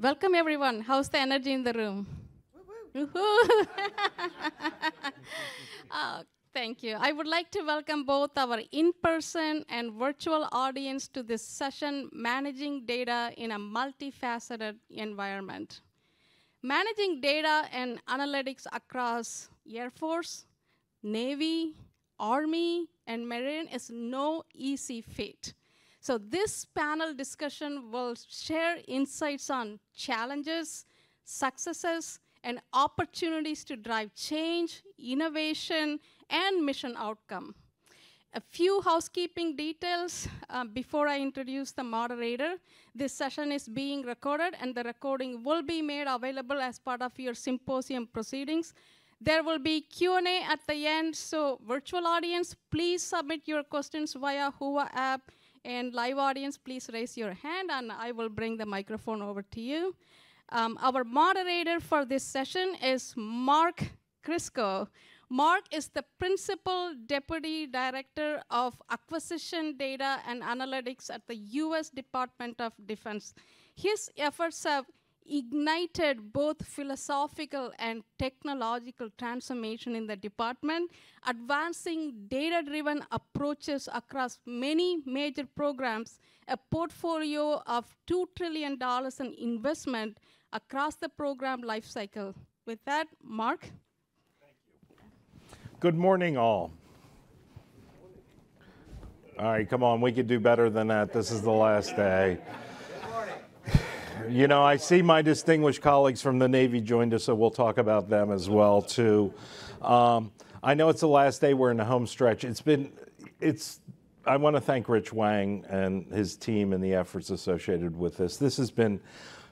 Welcome, everyone. How's the energy in the room? uh, thank you. I would like to welcome both our in-person and virtual audience to this session, Managing Data in a Multifaceted Environment. Managing data and analytics across Air Force, Navy, Army, and Marine is no easy feat. So this panel discussion will share insights on challenges, successes, and opportunities to drive change, innovation, and mission outcome. A few housekeeping details uh, before I introduce the moderator. This session is being recorded and the recording will be made available as part of your symposium proceedings. There will be Q&A at the end, so virtual audience, please submit your questions via Whova app and live audience, please raise your hand and I will bring the microphone over to you. Um, our moderator for this session is Mark Krzysko. Mark is the Principal Deputy Director of Acquisition Data and Analytics at the US Department of Defense. His efforts have ignited both philosophical and technological transformation in the department, advancing data driven approaches across many major programs, a portfolio of $2 trillion in investment across the program lifecycle. With that, Mark. Good morning, all. All right, come on, we could do better than that. This is the last day. You know, I see my distinguished colleagues from the Navy joined us, so we'll talk about them as well too. Um, I know it's the last day. We're in the home stretch. It's been, it's. I want to thank Rich Wang and his team and the efforts associated with this. This has been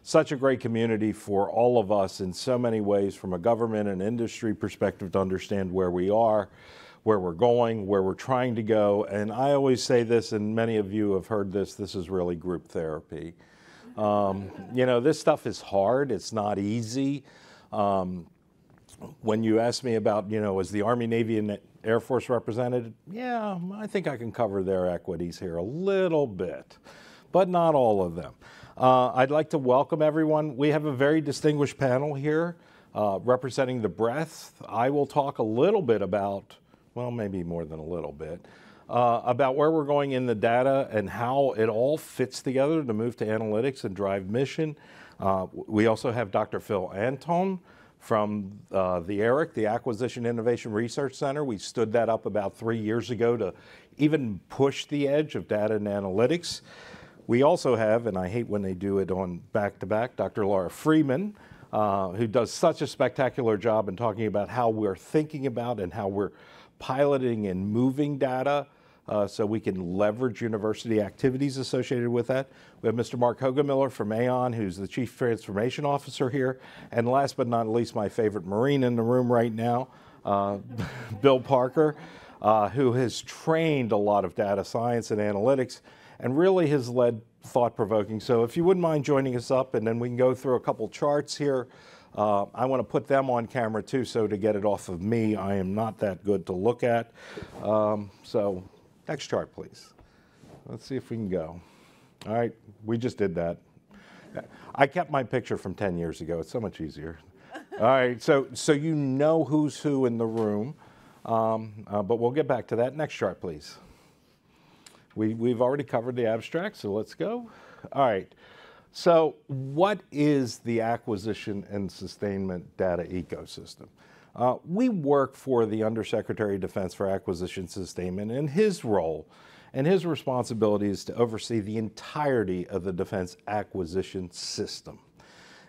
such a great community for all of us in so many ways, from a government and industry perspective, to understand where we are, where we're going, where we're trying to go. And I always say this, and many of you have heard this. This is really group therapy. Um, you know, this stuff is hard. It's not easy. Um, when you ask me about, you know, is the Army, Navy, and Air Force represented? Yeah, I think I can cover their equities here a little bit, but not all of them. Uh, I'd like to welcome everyone. We have a very distinguished panel here uh, representing the breadth. I will talk a little bit about, well, maybe more than a little bit, uh, about where we're going in the data and how it all fits together to move to analytics and drive mission. Uh, we also have Dr. Phil Anton from uh, the ERIC, the Acquisition Innovation Research Center. We stood that up about three years ago to even push the edge of data and analytics. We also have, and I hate when they do it on back to back, Dr. Laura Freeman, uh, who does such a spectacular job in talking about how we're thinking about and how we're piloting and moving data uh, so we can leverage university activities associated with that. We have Mr. Mark Hogenmiller from Aon, who's the Chief Transformation Officer here. And last but not least, my favorite Marine in the room right now, uh, Bill Parker, uh, who has trained a lot of data science and analytics and really has led thought provoking. So if you wouldn't mind joining us up, and then we can go through a couple charts here. Uh, I want to put them on camera too, so to get it off of me, I am not that good to look at. Um, so Next chart, please. Let's see if we can go. All right, we just did that. I kept my picture from 10 years ago. It's so much easier. All right, so, so you know who's who in the room, um, uh, but we'll get back to that. Next chart, please. We, we've already covered the abstract, so let's go. All right, so what is the acquisition and sustainment data ecosystem? Uh, we work for the Undersecretary of Defense for Acquisition Sustainment, and his role and his responsibility is to oversee the entirety of the defense acquisition system.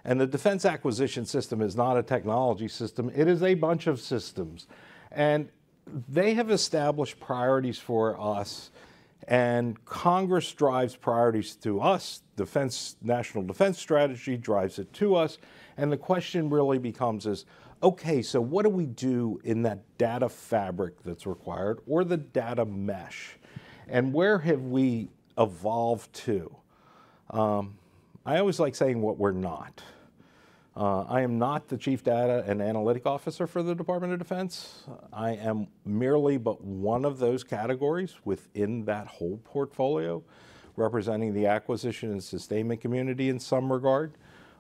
And the defense acquisition system is not a technology system, it is a bunch of systems. And they have established priorities for us, and Congress drives priorities to us. Defense National Defense Strategy drives it to us. And the question really becomes is okay, so what do we do in that data fabric that's required or the data mesh? And where have we evolved to? Um, I always like saying what we're not. Uh, I am not the Chief Data and Analytic Officer for the Department of Defense. I am merely but one of those categories within that whole portfolio, representing the acquisition and sustainment community in some regard.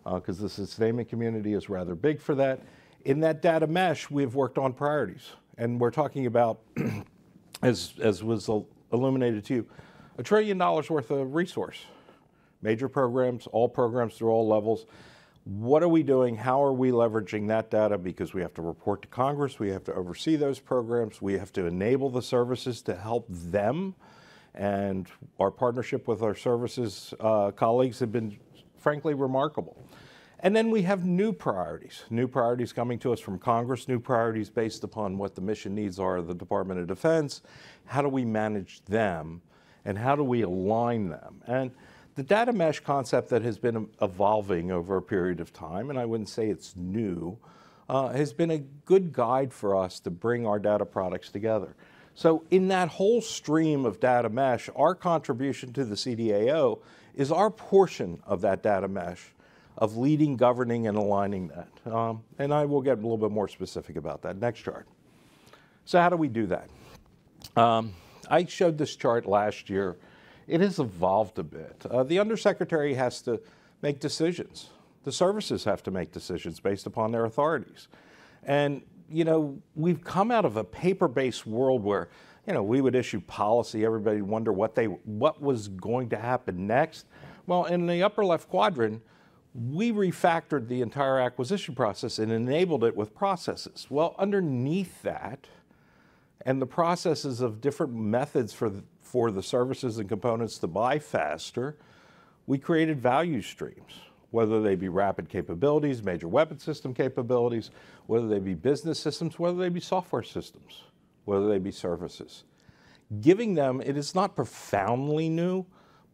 because the sustainment community is rather big for that. In that data mesh, we've worked on priorities, and we're talking about, as, as was illuminated to you, a trillion dollars worth of resource. Major programs, all programs through all levels. What are we doing? How are we leveraging that data? Because we have to report to Congress, we have to oversee those programs, we have to enable the services to help them. And our partnership with our services uh, colleagues have been, frankly, remarkable. And then we have new priorities, new priorities coming to us from Congress, new priorities based upon what the mission needs are of the Department of Defense. How do we manage them and how do we align them? And the data mesh concept that has been evolving over a period of time, and I wouldn't say it's new, uh, has been a good guide for us to bring our data products together. So in that whole stream of data mesh, our contribution to the CDAO is our portion of that data mesh of leading, governing, and aligning that. Um, and I will get a little bit more specific about that. Next chart. So how do we do that? Um, I showed this chart last year. It has evolved a bit. Uh, the undersecretary has to make decisions. The services have to make decisions based upon their authorities. And, you know, we've come out of a paper-based world where, you know, we would issue policy, everybody would wonder what, they, what was going to happen next. Well, in the upper left quadrant, we refactored the entire acquisition process and enabled it with processes. Well, underneath that, and the processes of different methods for the, for the services and components to buy faster, we created value streams, whether they be rapid capabilities, major weapon system capabilities, whether they be business systems, whether they be software systems, whether they be services. Giving them, it is not profoundly new,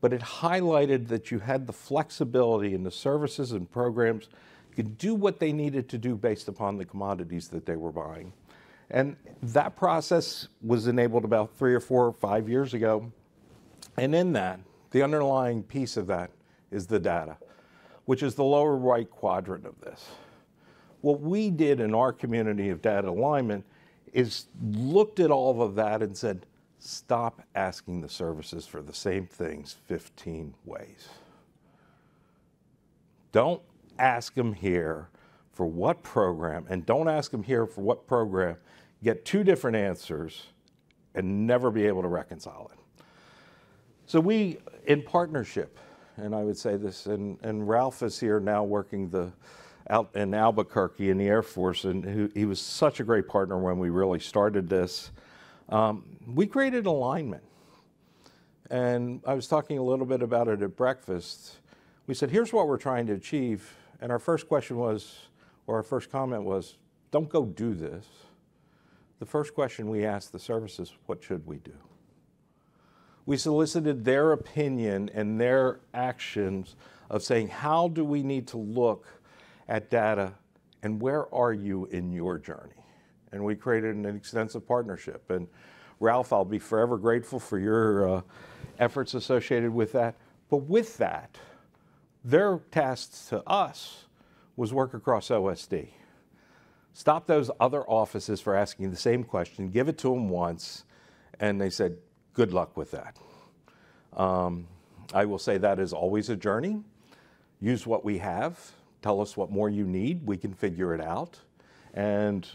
but it highlighted that you had the flexibility in the services and programs could do what they needed to do based upon the commodities that they were buying. And that process was enabled about three or four or five years ago. And in that, the underlying piece of that is the data, which is the lower right quadrant of this. What we did in our community of data alignment is looked at all of that and said, stop asking the services for the same things 15 ways. Don't ask them here for what program, and don't ask them here for what program, get two different answers and never be able to reconcile it. So we, in partnership, and I would say this, and, and Ralph is here now working the out in Albuquerque in the Air Force, and he was such a great partner when we really started this. Um, we created alignment. And I was talking a little bit about it at breakfast. We said, here's what we're trying to achieve. And our first question was, or our first comment was, don't go do this. The first question we asked the services, what should we do? We solicited their opinion and their actions of saying, how do we need to look at data and where are you in your journey? And we created an extensive partnership. And Ralph, I'll be forever grateful for your uh, efforts associated with that. But with that, their task to us was work across OSD. Stop those other offices for asking the same question, give it to them once, and they said, good luck with that. Um, I will say that is always a journey. Use what we have. Tell us what more you need. We can figure it out. And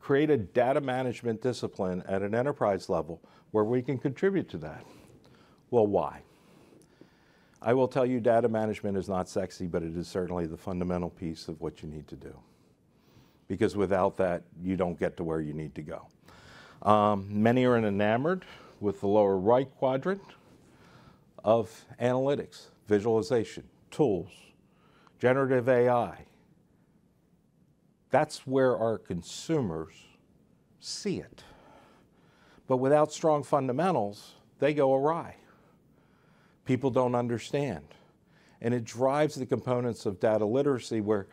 create a data management discipline at an enterprise level where we can contribute to that. Well, why? I will tell you data management is not sexy, but it is certainly the fundamental piece of what you need to do. Because without that, you don't get to where you need to go. Um, many are enamored with the lower right quadrant of analytics, visualization, tools, generative AI, that's where our consumers see it. But without strong fundamentals, they go awry. People don't understand. And it drives the components of data literacy where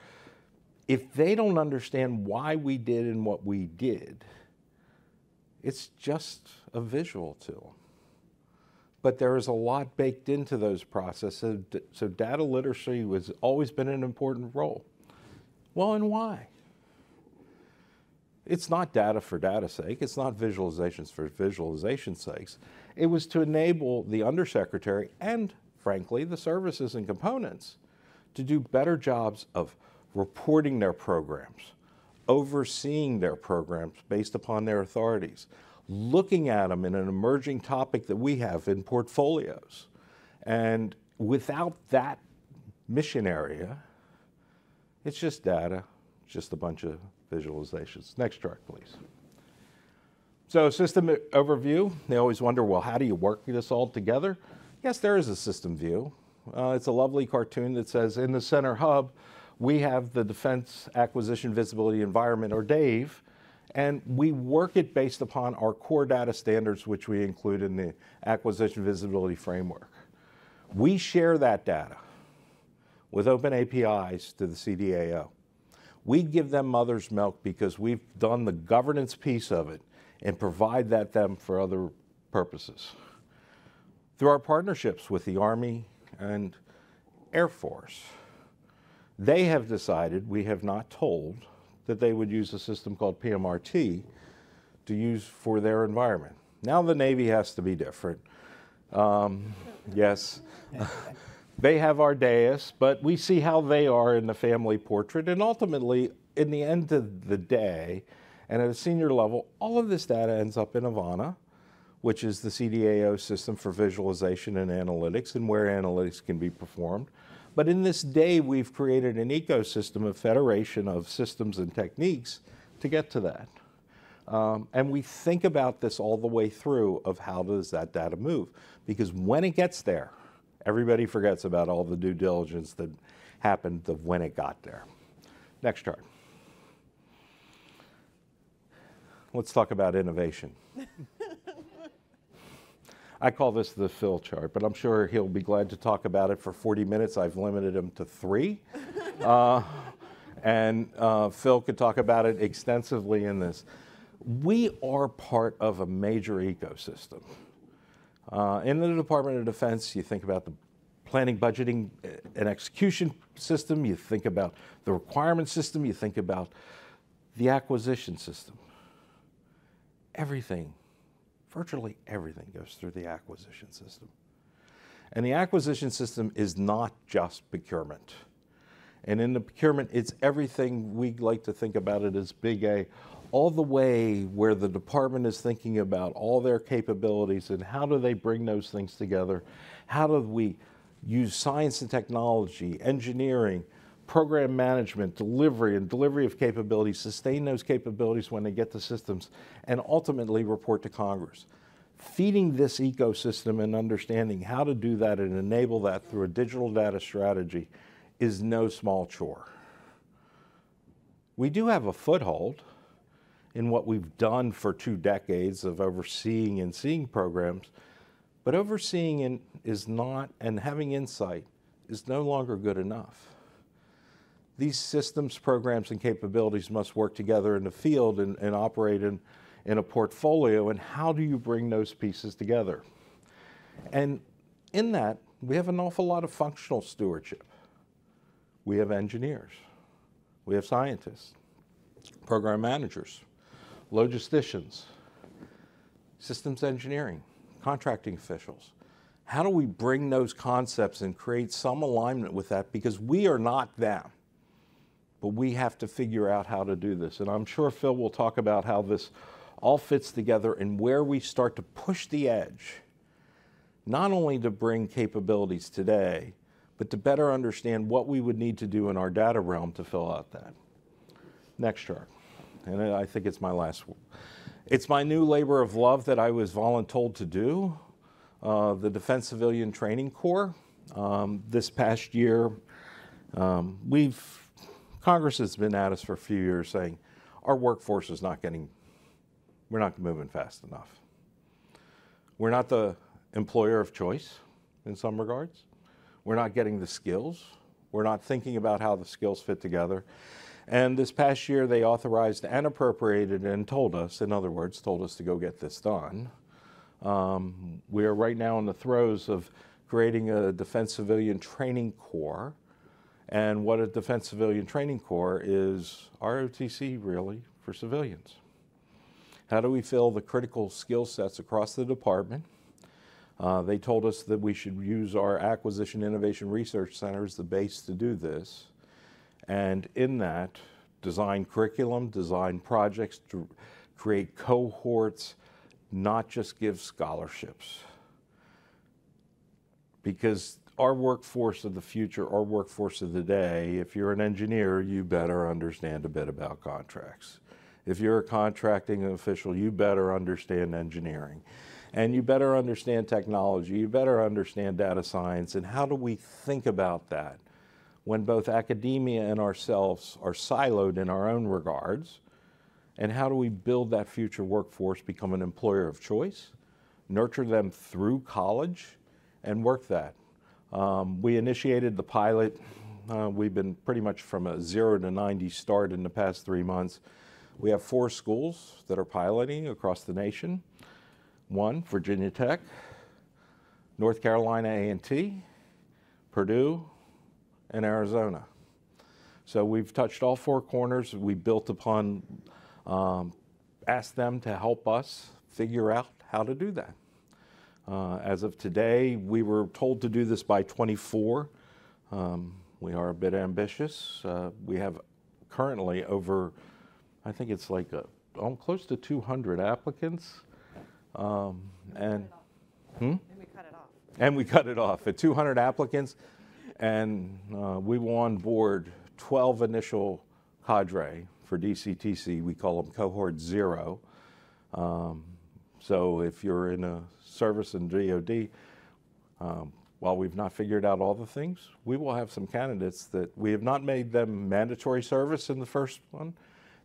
if they don't understand why we did and what we did, it's just a visual to them. But there is a lot baked into those processes, so data literacy has always been an important role. Well, and why? It's not data for data's sake. It's not visualizations for visualization's sakes. It was to enable the undersecretary and, frankly, the services and components to do better jobs of reporting their programs, overseeing their programs based upon their authorities, looking at them in an emerging topic that we have in portfolios. And without that mission area, it's just data, just a bunch of visualizations. Next chart, please. So system overview, they always wonder, well, how do you work this all together? Yes, there is a system view. Uh, it's a lovely cartoon that says in the center hub, we have the Defense Acquisition Visibility Environment, or DAVE, and we work it based upon our core data standards, which we include in the Acquisition Visibility Framework. We share that data with open APIs to the CDAO. We give them mother's milk because we've done the governance piece of it and provide that them for other purposes. Through our partnerships with the Army and Air Force, they have decided, we have not told, that they would use a system called PMRT to use for their environment. Now the Navy has to be different. Um, yes. they have RDAIS, but we see how they are in the family portrait. And ultimately, in the end of the day, and at a senior level, all of this data ends up in Advana, which is the CDAO system for visualization and analytics and where analytics can be performed. But in this day, we've created an ecosystem of federation of systems and techniques to get to that. Um, and we think about this all the way through of how does that data move? Because when it gets there, everybody forgets about all the due diligence that happened of when it got there. Next chart. Let's talk about innovation. I call this the Phil chart, but I'm sure he'll be glad to talk about it for 40 minutes. I've limited him to three. uh, and uh, Phil could talk about it extensively in this. We are part of a major ecosystem. Uh, in the Department of Defense, you think about the planning, budgeting, uh, and execution system, you think about the requirement system, you think about the acquisition system. Everything virtually everything goes through the acquisition system. And the acquisition system is not just procurement. And in the procurement, it's everything we like to think about it as big A, all the way where the department is thinking about all their capabilities and how do they bring those things together? How do we use science and technology, engineering, program management, delivery, and delivery of capabilities, sustain those capabilities when they get to systems, and ultimately report to Congress. Feeding this ecosystem and understanding how to do that and enable that through a digital data strategy is no small chore. We do have a foothold in what we've done for two decades of overseeing and seeing programs, but overseeing is not, and having insight is no longer good enough these systems, programs, and capabilities must work together in the field and, and operate in, in a portfolio. And how do you bring those pieces together? And in that, we have an awful lot of functional stewardship. We have engineers, we have scientists, program managers, logisticians, systems engineering, contracting officials. How do we bring those concepts and create some alignment with that? Because we are not them but we have to figure out how to do this. And I'm sure Phil will talk about how this all fits together and where we start to push the edge, not only to bring capabilities today, but to better understand what we would need to do in our data realm to fill out that. Next chart. And I think it's my last. It's my new labor of love that I was voluntold to do, uh, the Defense Civilian Training Corps. Um, this past year, um, we've Congress has been at us for a few years saying our workforce is not getting, we're not moving fast enough. We're not the employer of choice in some regards. We're not getting the skills. We're not thinking about how the skills fit together. And this past year, they authorized and appropriated and told us, in other words, told us to go get this done. Um, we are right now in the throes of creating a Defense Civilian Training Corps and what a Defense Civilian Training Corps is ROTC really for civilians. How do we fill the critical skill sets across the department? Uh, they told us that we should use our Acquisition Innovation Research Center as the base to do this. And in that, design curriculum, design projects, to create cohorts, not just give scholarships. Because our workforce of the future, our workforce of the day, if you're an engineer, you better understand a bit about contracts. If you're a contracting official, you better understand engineering. And you better understand technology, you better understand data science, and how do we think about that when both academia and ourselves are siloed in our own regards? And how do we build that future workforce, become an employer of choice, nurture them through college, and work that? Um, we initiated the pilot. Uh, we've been pretty much from a zero to 90 start in the past three months. We have four schools that are piloting across the nation. One, Virginia Tech, North Carolina A&T, Purdue, and Arizona. So we've touched all four corners. We built upon, um, asked them to help us figure out how to do that. Uh, as of today, we were told to do this by 24. Um, we are a bit ambitious. Uh, we have currently over, I think it's like a, oh, close to 200 applicants. Um, and, hmm? and we cut it off. And we cut it off at 200 applicants, and uh, we will on board 12 initial cadre for DCTC. We call them cohort zero. Um, so if you're in a service in DoD, um, while we've not figured out all the things, we will have some candidates that we have not made them mandatory service in the first one.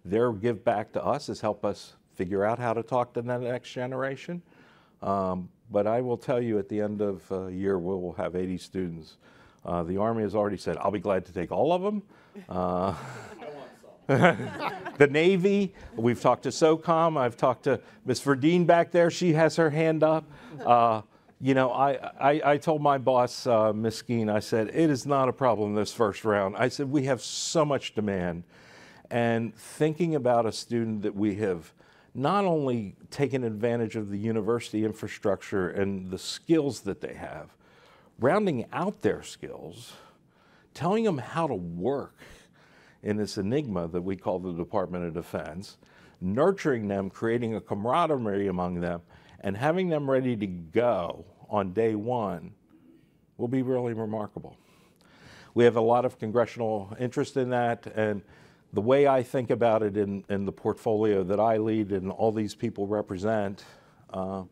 Their give back to us is help us figure out how to talk to the next generation. Um, but I will tell you at the end of a year, we will have 80 students. Uh, the Army has already said, I'll be glad to take all of them. Uh, the Navy, we've talked to SOCOM, I've talked to Ms. Verdeen back there, she has her hand up. Uh, you know, I, I, I, told my boss, uh, Ms. Skeen, I said, it is not a problem this first round. I said, we have so much demand. And thinking about a student that we have not only taken advantage of the university infrastructure and the skills that they have, rounding out their skills, telling them how to work in this enigma that we call the Department of Defense, nurturing them, creating a camaraderie among them, and having them ready to go on day one will be really remarkable. We have a lot of congressional interest in that, and the way I think about it in, in the portfolio that I lead and all these people represent, uh,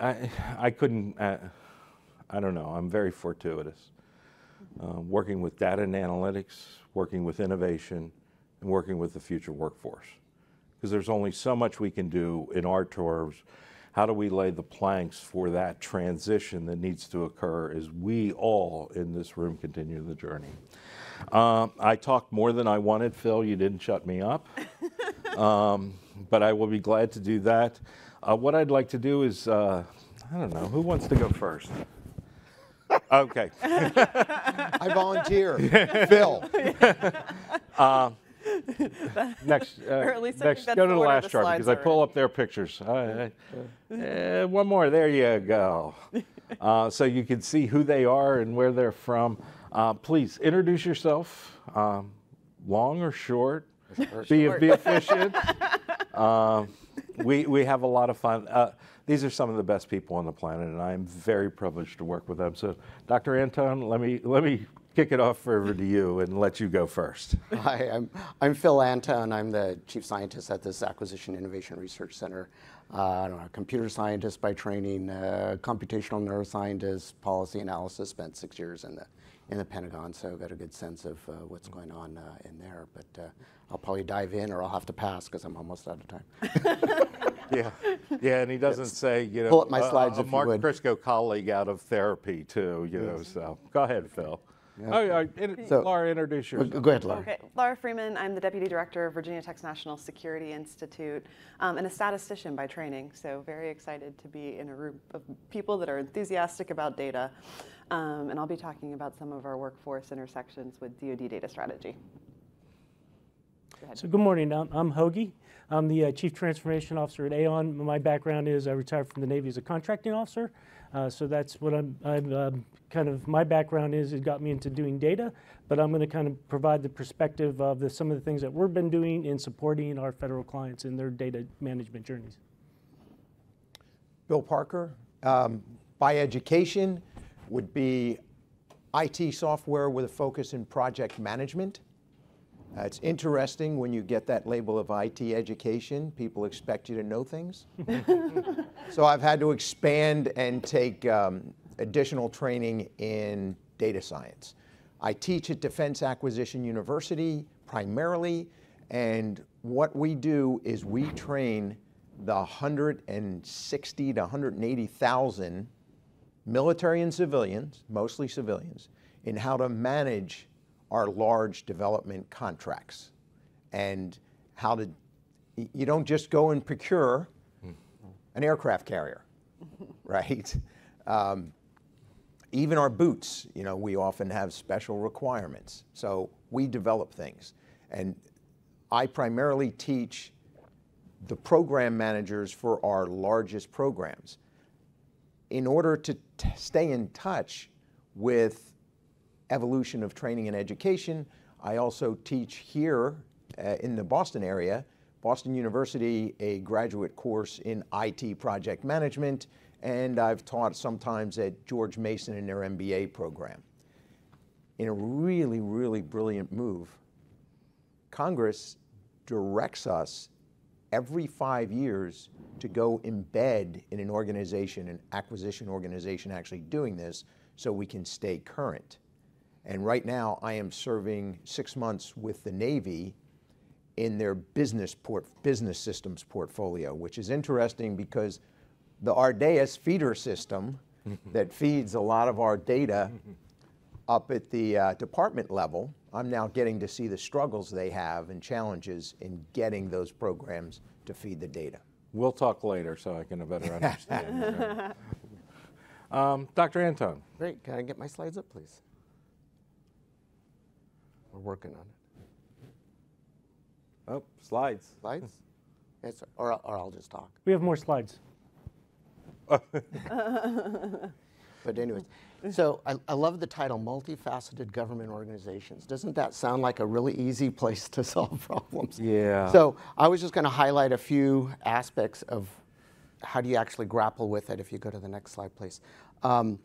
I, I couldn't, uh, I don't know, I'm very fortuitous. Uh, working with data and analytics, working with innovation, and working with the future workforce. Because there's only so much we can do in our tours. How do we lay the planks for that transition that needs to occur as we all in this room continue the journey? Uh, I talked more than I wanted, Phil. You didn't shut me up. um, but I will be glad to do that. Uh, what I'd like to do is, uh, I don't know, who wants to go first? Okay. I volunteer. Phil. Uh, next, uh, next go to the last chart because I pull up their pictures. Uh, uh, one more. There you go. Uh, so you can see who they are and where they're from. Uh, please introduce yourself, um, long or short. Be, be efficient. Uh, we, we have a lot of fun. Uh, these are some of the best people on the planet, and I am very privileged to work with them. So, Dr. Anton, let me, let me kick it off over to you and let you go first. Hi, I'm, I'm Phil Anton. I'm the chief scientist at this Acquisition Innovation Research Center. Uh, I don't know, computer scientist by training, uh, computational neuroscientist, policy analysis, spent six years in the in the Pentagon, so I've got a good sense of uh, what's going on uh, in there. But uh, I'll probably dive in, or I'll have to pass because I'm almost out of time. yeah, yeah, and he doesn't yes. say you know pull up my slides a, a Mark Krzysko colleague out of therapy too. You yes. know, so go ahead, Phil. Yeah. Oh, in, so, Laura, introduce yourself. Go ahead, Laura. Okay, Laura Freeman. I'm the Deputy Director of Virginia Tech's National Security Institute um, and a statistician by training. So very excited to be in a group of people that are enthusiastic about data. Um, and I'll be talking about some of our workforce intersections with DoD data strategy. Ahead. So good morning. I'm, I'm Hoagie. I'm the uh, Chief Transformation Officer at Aon. My background is I retired from the Navy as a contracting officer. Uh, so that's what I'm, I'm um, kind of, my background is, it got me into doing data, but I'm going to kind of provide the perspective of the, some of the things that we've been doing in supporting our federal clients in their data management journeys. Bill Parker. Um, by education would be IT software with a focus in project management. Uh, it's interesting when you get that label of IT education, people expect you to know things. so I've had to expand and take um, additional training in data science. I teach at Defense Acquisition University primarily, and what we do is we train the 160 to 180,000 military and civilians, mostly civilians, in how to manage our large development contracts and how to, you don't just go and procure an aircraft carrier, right? Um, even our boots, you know, we often have special requirements. So we develop things. And I primarily teach the program managers for our largest programs. In order to stay in touch with evolution of training and education, I also teach here uh, in the Boston area, Boston University, a graduate course in IT project management, and I've taught sometimes at George Mason in their MBA program. In a really, really brilliant move, Congress directs us every five years to go embed in an organization, an acquisition organization actually doing this, so we can stay current. And right now, I am serving six months with the Navy in their business, port, business systems portfolio, which is interesting because the RDAIS feeder system that feeds a lot of our data up at the uh, department level, I'm now getting to see the struggles they have and challenges in getting those programs to feed the data. We'll talk later so I can better understand. um, Dr. Anton. Great. Can I get my slides up, please? We're working on it. Oh, slides. Slides? Yes, or, or I'll just talk. We have more slides. But anyways, so I, I love the title, Multifaceted Government Organizations. Doesn't that sound like a really easy place to solve problems? Yeah. So I was just going to highlight a few aspects of how do you actually grapple with it. If you go to the next slide, please. Um,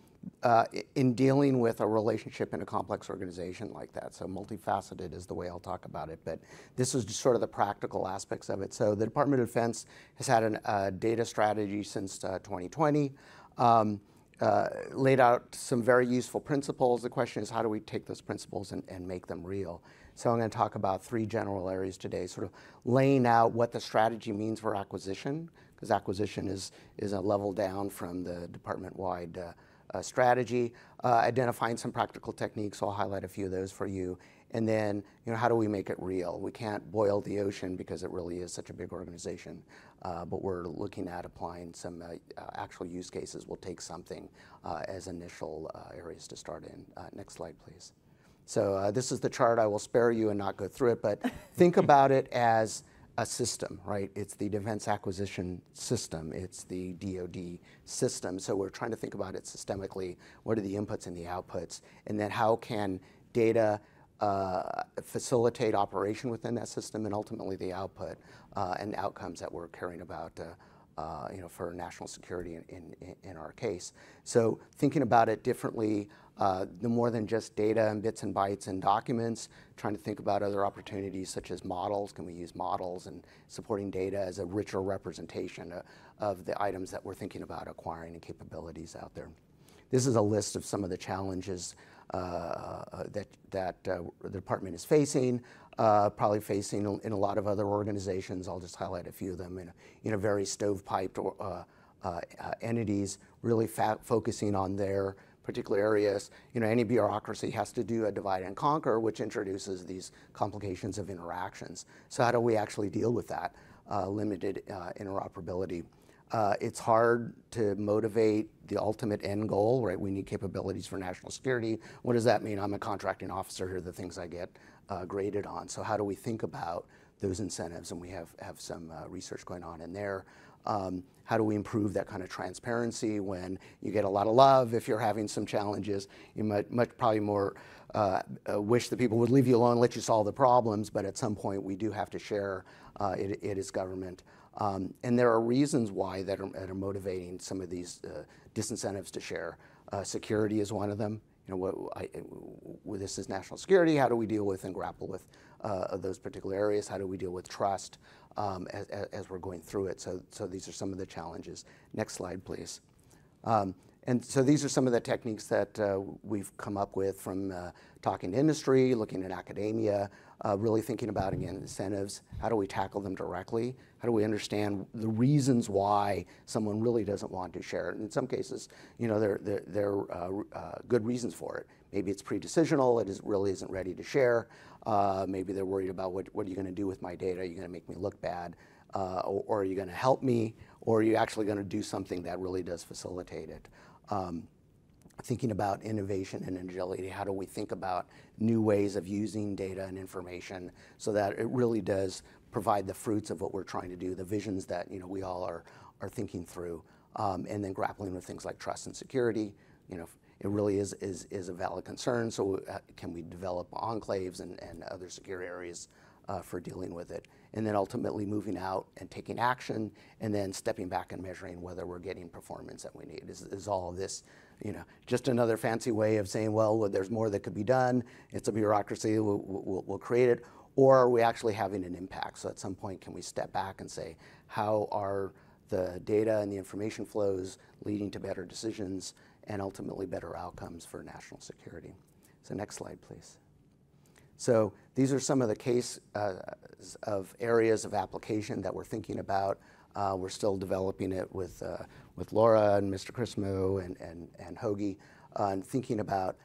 uh, in dealing with a relationship in a complex organization like that. So multifaceted is the way I'll talk about it, but this is just sort of the practical aspects of it. So the Department of Defense has had a uh, data strategy since uh, 2020. Um, uh, laid out some very useful principles. The question is, how do we take those principles and, and make them real? So I'm going to talk about three general areas today, sort of laying out what the strategy means for acquisition, because acquisition is, is a level down from the department-wide uh, strategy, uh, identifying some practical techniques. I'll highlight a few of those for you. And then, you know, how do we make it real? We can't boil the ocean because it really is such a big organization. Uh, but we're looking at applying some uh, uh, actual use cases. We'll take something uh, as initial uh, areas to start in. Uh, next slide, please. So uh, this is the chart. I will spare you and not go through it, but think about it as a system, right? It's the defense acquisition system. It's the DoD system. So we're trying to think about it systemically. What are the inputs and the outputs? And then how can data uh, facilitate operation within that system and ultimately the output uh, and outcomes that we're caring about uh, you know, for national security in, in, in our case. So thinking about it differently, uh, the more than just data and bits and bytes and documents, trying to think about other opportunities such as models. Can we use models and supporting data as a richer representation uh, of the items that we're thinking about acquiring and capabilities out there? This is a list of some of the challenges uh, that, that uh, the department is facing, uh, probably facing in a lot of other organizations. I'll just highlight a few of them in, in a very stovepiped or, uh, uh, uh, entities, really focusing on their particular areas. You know, any bureaucracy has to do a divide and conquer, which introduces these complications of interactions. So how do we actually deal with that limited interoperability? Uh, it's hard to motivate the ultimate end goal, right? We need capabilities for national security. What does that mean? I'm a contracting officer. Here are the things I get uh, graded on. So, how do we think about those incentives, and we have, have some uh, research going on in there. Um, how do we improve that kind of transparency when you get a lot of love if you're having some challenges? You might much probably more uh, uh, wish that people would leave you alone let you solve the problems, but at some point we do have to share. Uh, it, it is government. Um, and there are reasons why that are, that are motivating some of these uh, disincentives to share. Security is one of them. You know, what, I, this is national security. How do we deal with and grapple with uh, those particular areas? How do we deal with trust um, as, as, we're going through it? So, so these are some of the challenges. Next slide, please. Um, and so these are some of the techniques that uh, we've come up with from uh, talking to industry, looking at academia, really thinking about, again, incentives. How do we tackle them directly? How do we understand the reasons why someone really doesn't want to share? And in some cases, you know, there, there, there are uh, uh, good reasons for it. Maybe it's pre-decisional, it is, really isn't ready to share. Uh, maybe they're worried about what, what are you going to do with my data? Are you going to make me look bad? Uh, or, or, are you going to help me? Or are you actually going to do something that really does facilitate it? Um, thinking about innovation and agility. How do we think about new ways of using data and information so that it really does provide the fruits of what we're trying to do, the visions that you know we all are are thinking through, um, and then grappling with things like trust and security. You know, it really is is, is a valid concern. So uh, can we develop enclaves and, and other secure areas uh, for dealing with it? And then ultimately moving out and taking action, and then stepping back and measuring whether we're getting performance that we need. Is, is all of this, you know, just another fancy way of saying, well, there's more that could be done. It's a bureaucracy. We'll, we'll, we'll create it or are we actually having an impact? So at some point, can we step back and say, how are the data and the information flows leading to better decisions and ultimately better outcomes for national security? So next slide, please. So these are some of the case uh, of areas of application that we're thinking about. Uh, we're still developing it with, uh, with Laura and Mr. Krzysko and, and, and Hoagie uh, and thinking about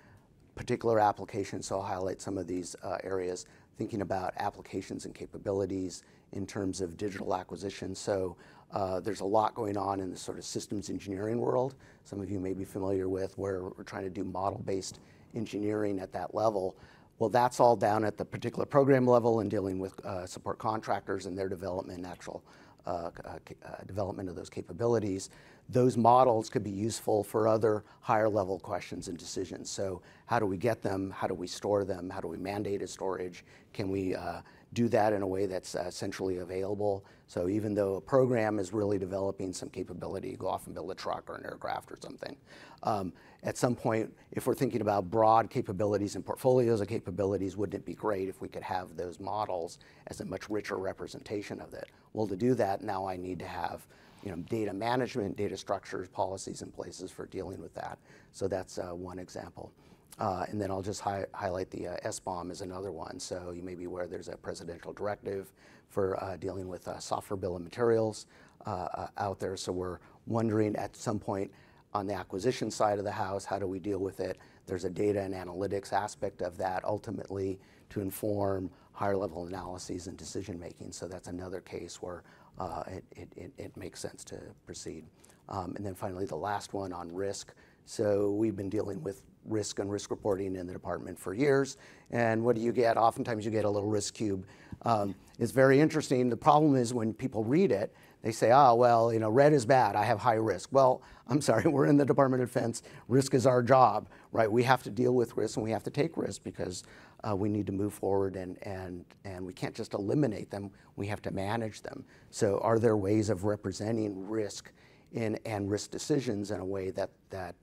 particular applications. So I'll highlight some of these uh, areas thinking about applications and capabilities in terms of digital acquisition. So uh, there's a lot going on in the sort of systems engineering world. Some of you may be familiar with where we're trying to do model-based engineering at that level. Well, that's all down at the particular program level and dealing with uh, support contractors and their development, actual uh, uh, uh, development of those capabilities those models could be useful for other higher level questions and decisions. So how do we get them? How do we store them? How do we mandate a storage? Can we uh, do that in a way that's uh, centrally available? So even though a program is really developing some capability, go off and build a truck or an aircraft or something. Um, at some point, if we're thinking about broad capabilities and portfolios of capabilities, wouldn't it be great if we could have those models as a much richer representation of it? Well, to do that, now I need to have you know, data management, data structures, policies in places for dealing with that. So that's uh, one example. Uh, and then I'll just hi highlight the uh, SBOM as another one. So you may be aware there's a presidential directive for uh, dealing with uh, software bill of materials uh, uh, out there. So we're wondering at some point on the acquisition side of the house, how do we deal with it? There's a data and analytics aspect of that ultimately to inform higher level analyses and decision making. So that's another case where uh, it, it, it, makes sense to proceed. Um, and then finally, the last one on risk. So we've been dealing with risk and risk reporting in the department for years. And what do you get? Oftentimes you get a little risk cube. Um, it's very interesting. The problem is when people read it, they say, oh, well, you know, red is bad. I have high risk. Well, I'm sorry, we're in the Department of Defense. Risk is our job, right? We have to deal with risk and we have to take risk because uh, we need to move forward and, and, and we can't just eliminate them, we have to manage them. So are there ways of representing risk in, and risk decisions in a way that, that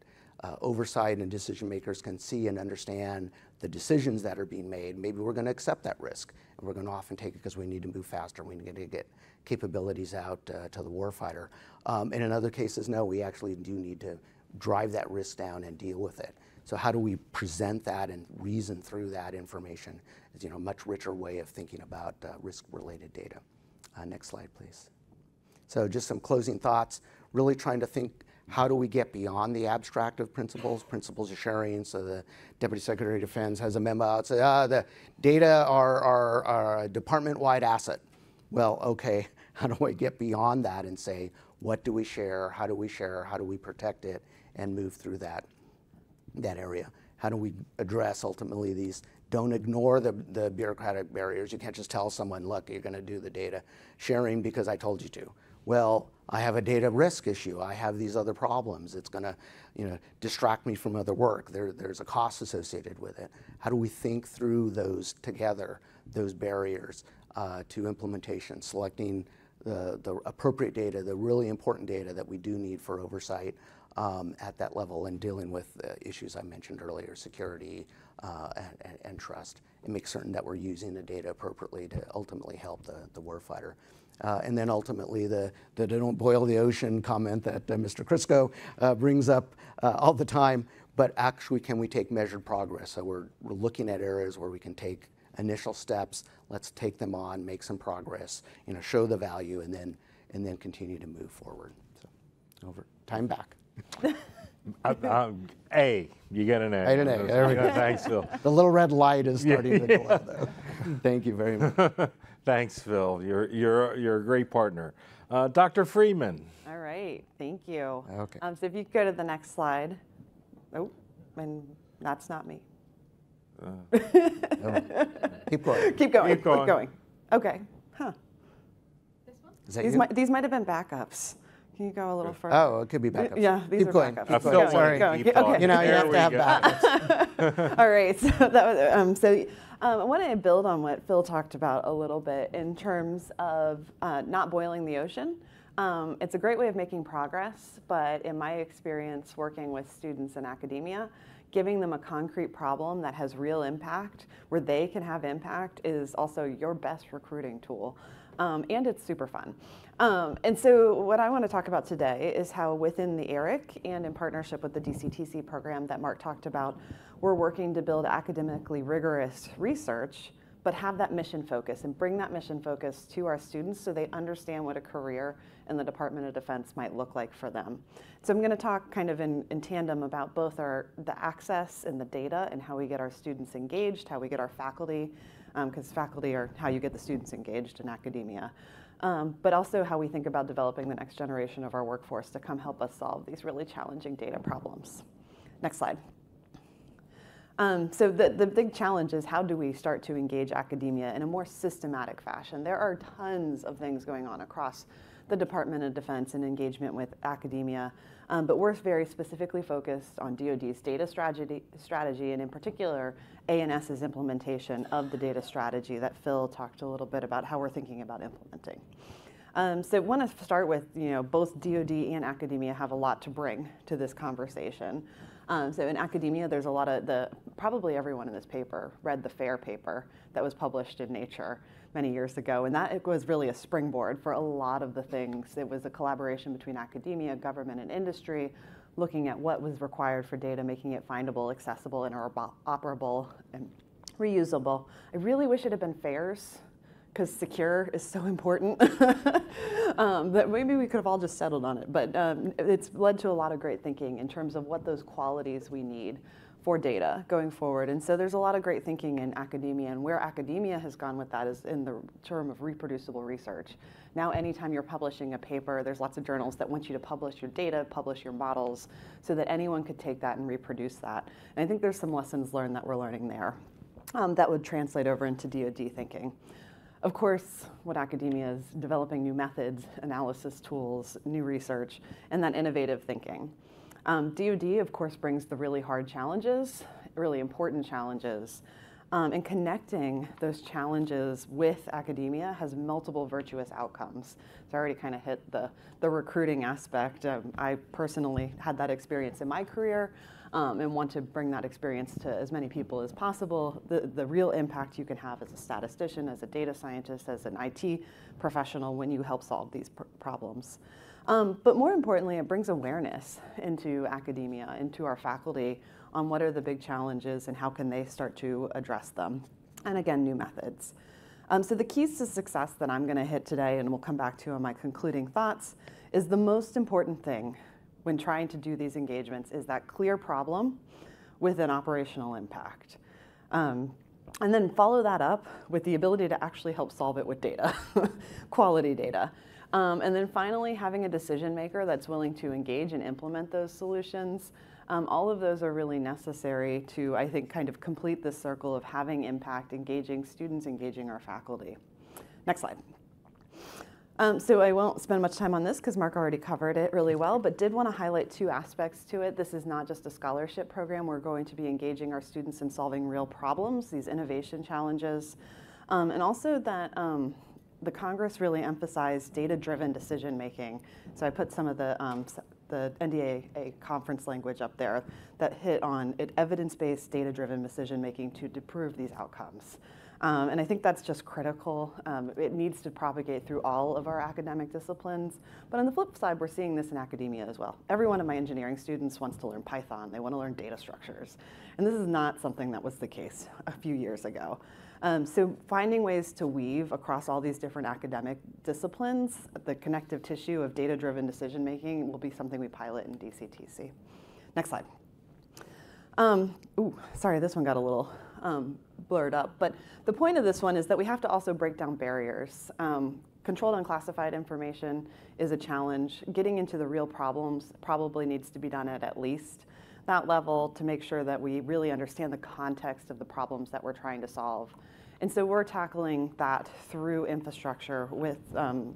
uh, oversight and decision makers can see and understand the decisions that are being made. Maybe we're going to accept that risk and we're going to often take it because we need to move faster. We need to get capabilities out uh, to the warfighter. Um, and in other cases, no, we actually do need to drive that risk down and deal with it. So how do we present that and reason through that information? Is you know a much richer way of thinking about uh, risk-related data. Uh, next slide, please. So just some closing thoughts. Really trying to think how do we get beyond the abstract of principles, principles of sharing? So the Deputy Secretary of Defense has a memo out saying, ah, the data are, are, are a department-wide asset. Well, okay, how do I get beyond that and say, what do we share? How do we share? How do we protect it and move through that? that area. how do we address ultimately these don't ignore the, the bureaucratic barriers. You can't just tell someone, look, you're going to do the data sharing because I told you to. Well, I have a data risk issue. I have these other problems. It's going to, you know, distract me from other work. There, there's a cost associated with it. How do we think through those together, those barriers uh, to implementation, selecting the, the appropriate data, the really important data that we do need for oversight um, at that level and dealing with the issues I mentioned earlier, security uh, and, and, and, trust, and make certain that we're using the data appropriately to ultimately help the, the warfighter. Uh, and then ultimately the, the don't boil the ocean comment that uh, Mr. Krzysko uh, brings up uh, all the time, but actually can we take measured progress? So we're, we're looking at areas where we can take initial steps, let's take them on, make some progress, you know, show the value, and then, and then continue to move forward. So over, time back. A, you get an A. I an A. There we go. Thanks, Phil. The little red light is starting to glow, though. Thank you very much. Thanks, Phil. You're, you're, you're a great partner. Uh, Dr. Freeman. All right, thank you. Okay. Um, so if you could go to the next slide. Oh, and that's not me. Keep going. Keep going. Keep going. Okay. Huh. Is that These you? might, these might have been backups. Can you go a little further? Oh, it could be backups. Yeah, these Keep are going. backups. Keep Uh, going. Sorry. keep keep going. talking. Okay. You know, you There have we to have backups. All right, so that was um, so. Um, I want to build on what Phil talked about a little bit in terms of uh, not boiling the ocean. Um, it's a great way of making progress, but in my experience working with students in academia, giving them a concrete problem that has real impact, where they can have impact, is also your best recruiting tool. Um, and it's super fun. Um, and so, what I want to talk about today is how, within the ERIC and in partnership with the DCTC program that Mark talked about, we're working to build academically rigorous research, but have that mission focus and bring that mission focus to our students so they understand what a career in the Department of Defense might look like for them. So, I'm going to talk kind of in, in tandem about both our the access and the data and how we get our students engaged, how we get our faculty because um, faculty are how you get the students engaged in academia. Um, but also how we think about developing the next generation of our workforce to come help us solve these really challenging data problems. Next slide. Um, so the, the big challenge is how do we start to engage academia in a more systematic fashion? There are tons of things going on across the Department of Defense and engagement with academia, um, but we're very specifically focused on DoD's data strategy, strategy and in particular A&S's implementation of the data strategy that Phil talked a little bit about how we're thinking about implementing. Um, so I want to start with, you know, both DoD and academia have a lot to bring to this conversation. Um, so in academia, there's a lot of the, probably everyone in this paper read the FAIR paper that was published in Nature many years ago, and that it was really a springboard for a lot of the things. It was a collaboration between academia, government, and industry, looking at what was required for data, making it findable, accessible, interoperable, and reusable. I really wish it had been FAIRS, because secure is so important um, that maybe we could have all just settled on it. But um, it's led to a lot of great thinking in terms of what those qualities we need for data going forward. And so there's a lot of great thinking in academia, and where academia has gone with that is in the term of reproducible research. Now, anytime you're publishing a paper, there's lots of journals that want you to publish your data, publish your models, so that anyone could take that and reproduce that. And I think there's some lessons learned that we're learning there um, that would translate over into DoD thinking. Of course, what academia is developing new methods, analysis tools, new research, and that innovative thinking. Um, DoD, of course, brings the really hard challenges, really important challenges. Um, and connecting those challenges with academia has multiple virtuous outcomes. So I already kind of hit the, the recruiting aspect. Um, I personally had that experience in my career um, and want to bring that experience to as many people as possible. The, the real impact you can have as a statistician, as a data scientist, as an IT professional when you help solve these pr- problems. Um, but more importantly, it brings awareness into academia, into our faculty on what are the big challenges and how can they start to address them. And again, new methods. Um, so the keys to success that I'm going to hit today, and we'll come back to in my concluding thoughts, is the most important thing when trying to do these engagements is that clear problem with an operational impact. Um, and then follow that up with the ability to actually help solve it with data, quality data. Um, and then finally, having a decision maker that's willing to engage and implement those solutions Um, all of those are really necessary to, I think, kind of complete this circle of having impact, engaging students, engaging our faculty. Next slide. Um, so I won't spend much time on this because Mark already covered it really well, but did want to highlight two aspects to it. This is not just a scholarship program. We're going to be engaging our students in solving real problems, these innovation challenges, um, and also that um, the Congress really emphasized data-driven decision making. So I put some of the um, the NDAA conference language up there that hit on evidence-based, data-driven decision making to improve these outcomes. Um, and I think that's just critical. Um, it needs to propagate through all of our academic disciplines. But on the flip side, we're seeing this in academia as well. Every one of my engineering students wants to learn Python. They want to learn data structures. And this is not something that was the case a few years ago. Um, so finding ways to weave across all these different academic disciplines, the connective tissue of data-driven decision making will be something we pilot in DCTC. Next slide. Um, ooh, sorry, this one got a little um, blurred up. But the point of this one is that we have to also break down barriers. Um, controlled unclassified information is a challenge. Getting into the real problems probably needs to be done at at least that level to make sure that we really understand the context of the problems that we're trying to solve. And so we're tackling that through infrastructure with um,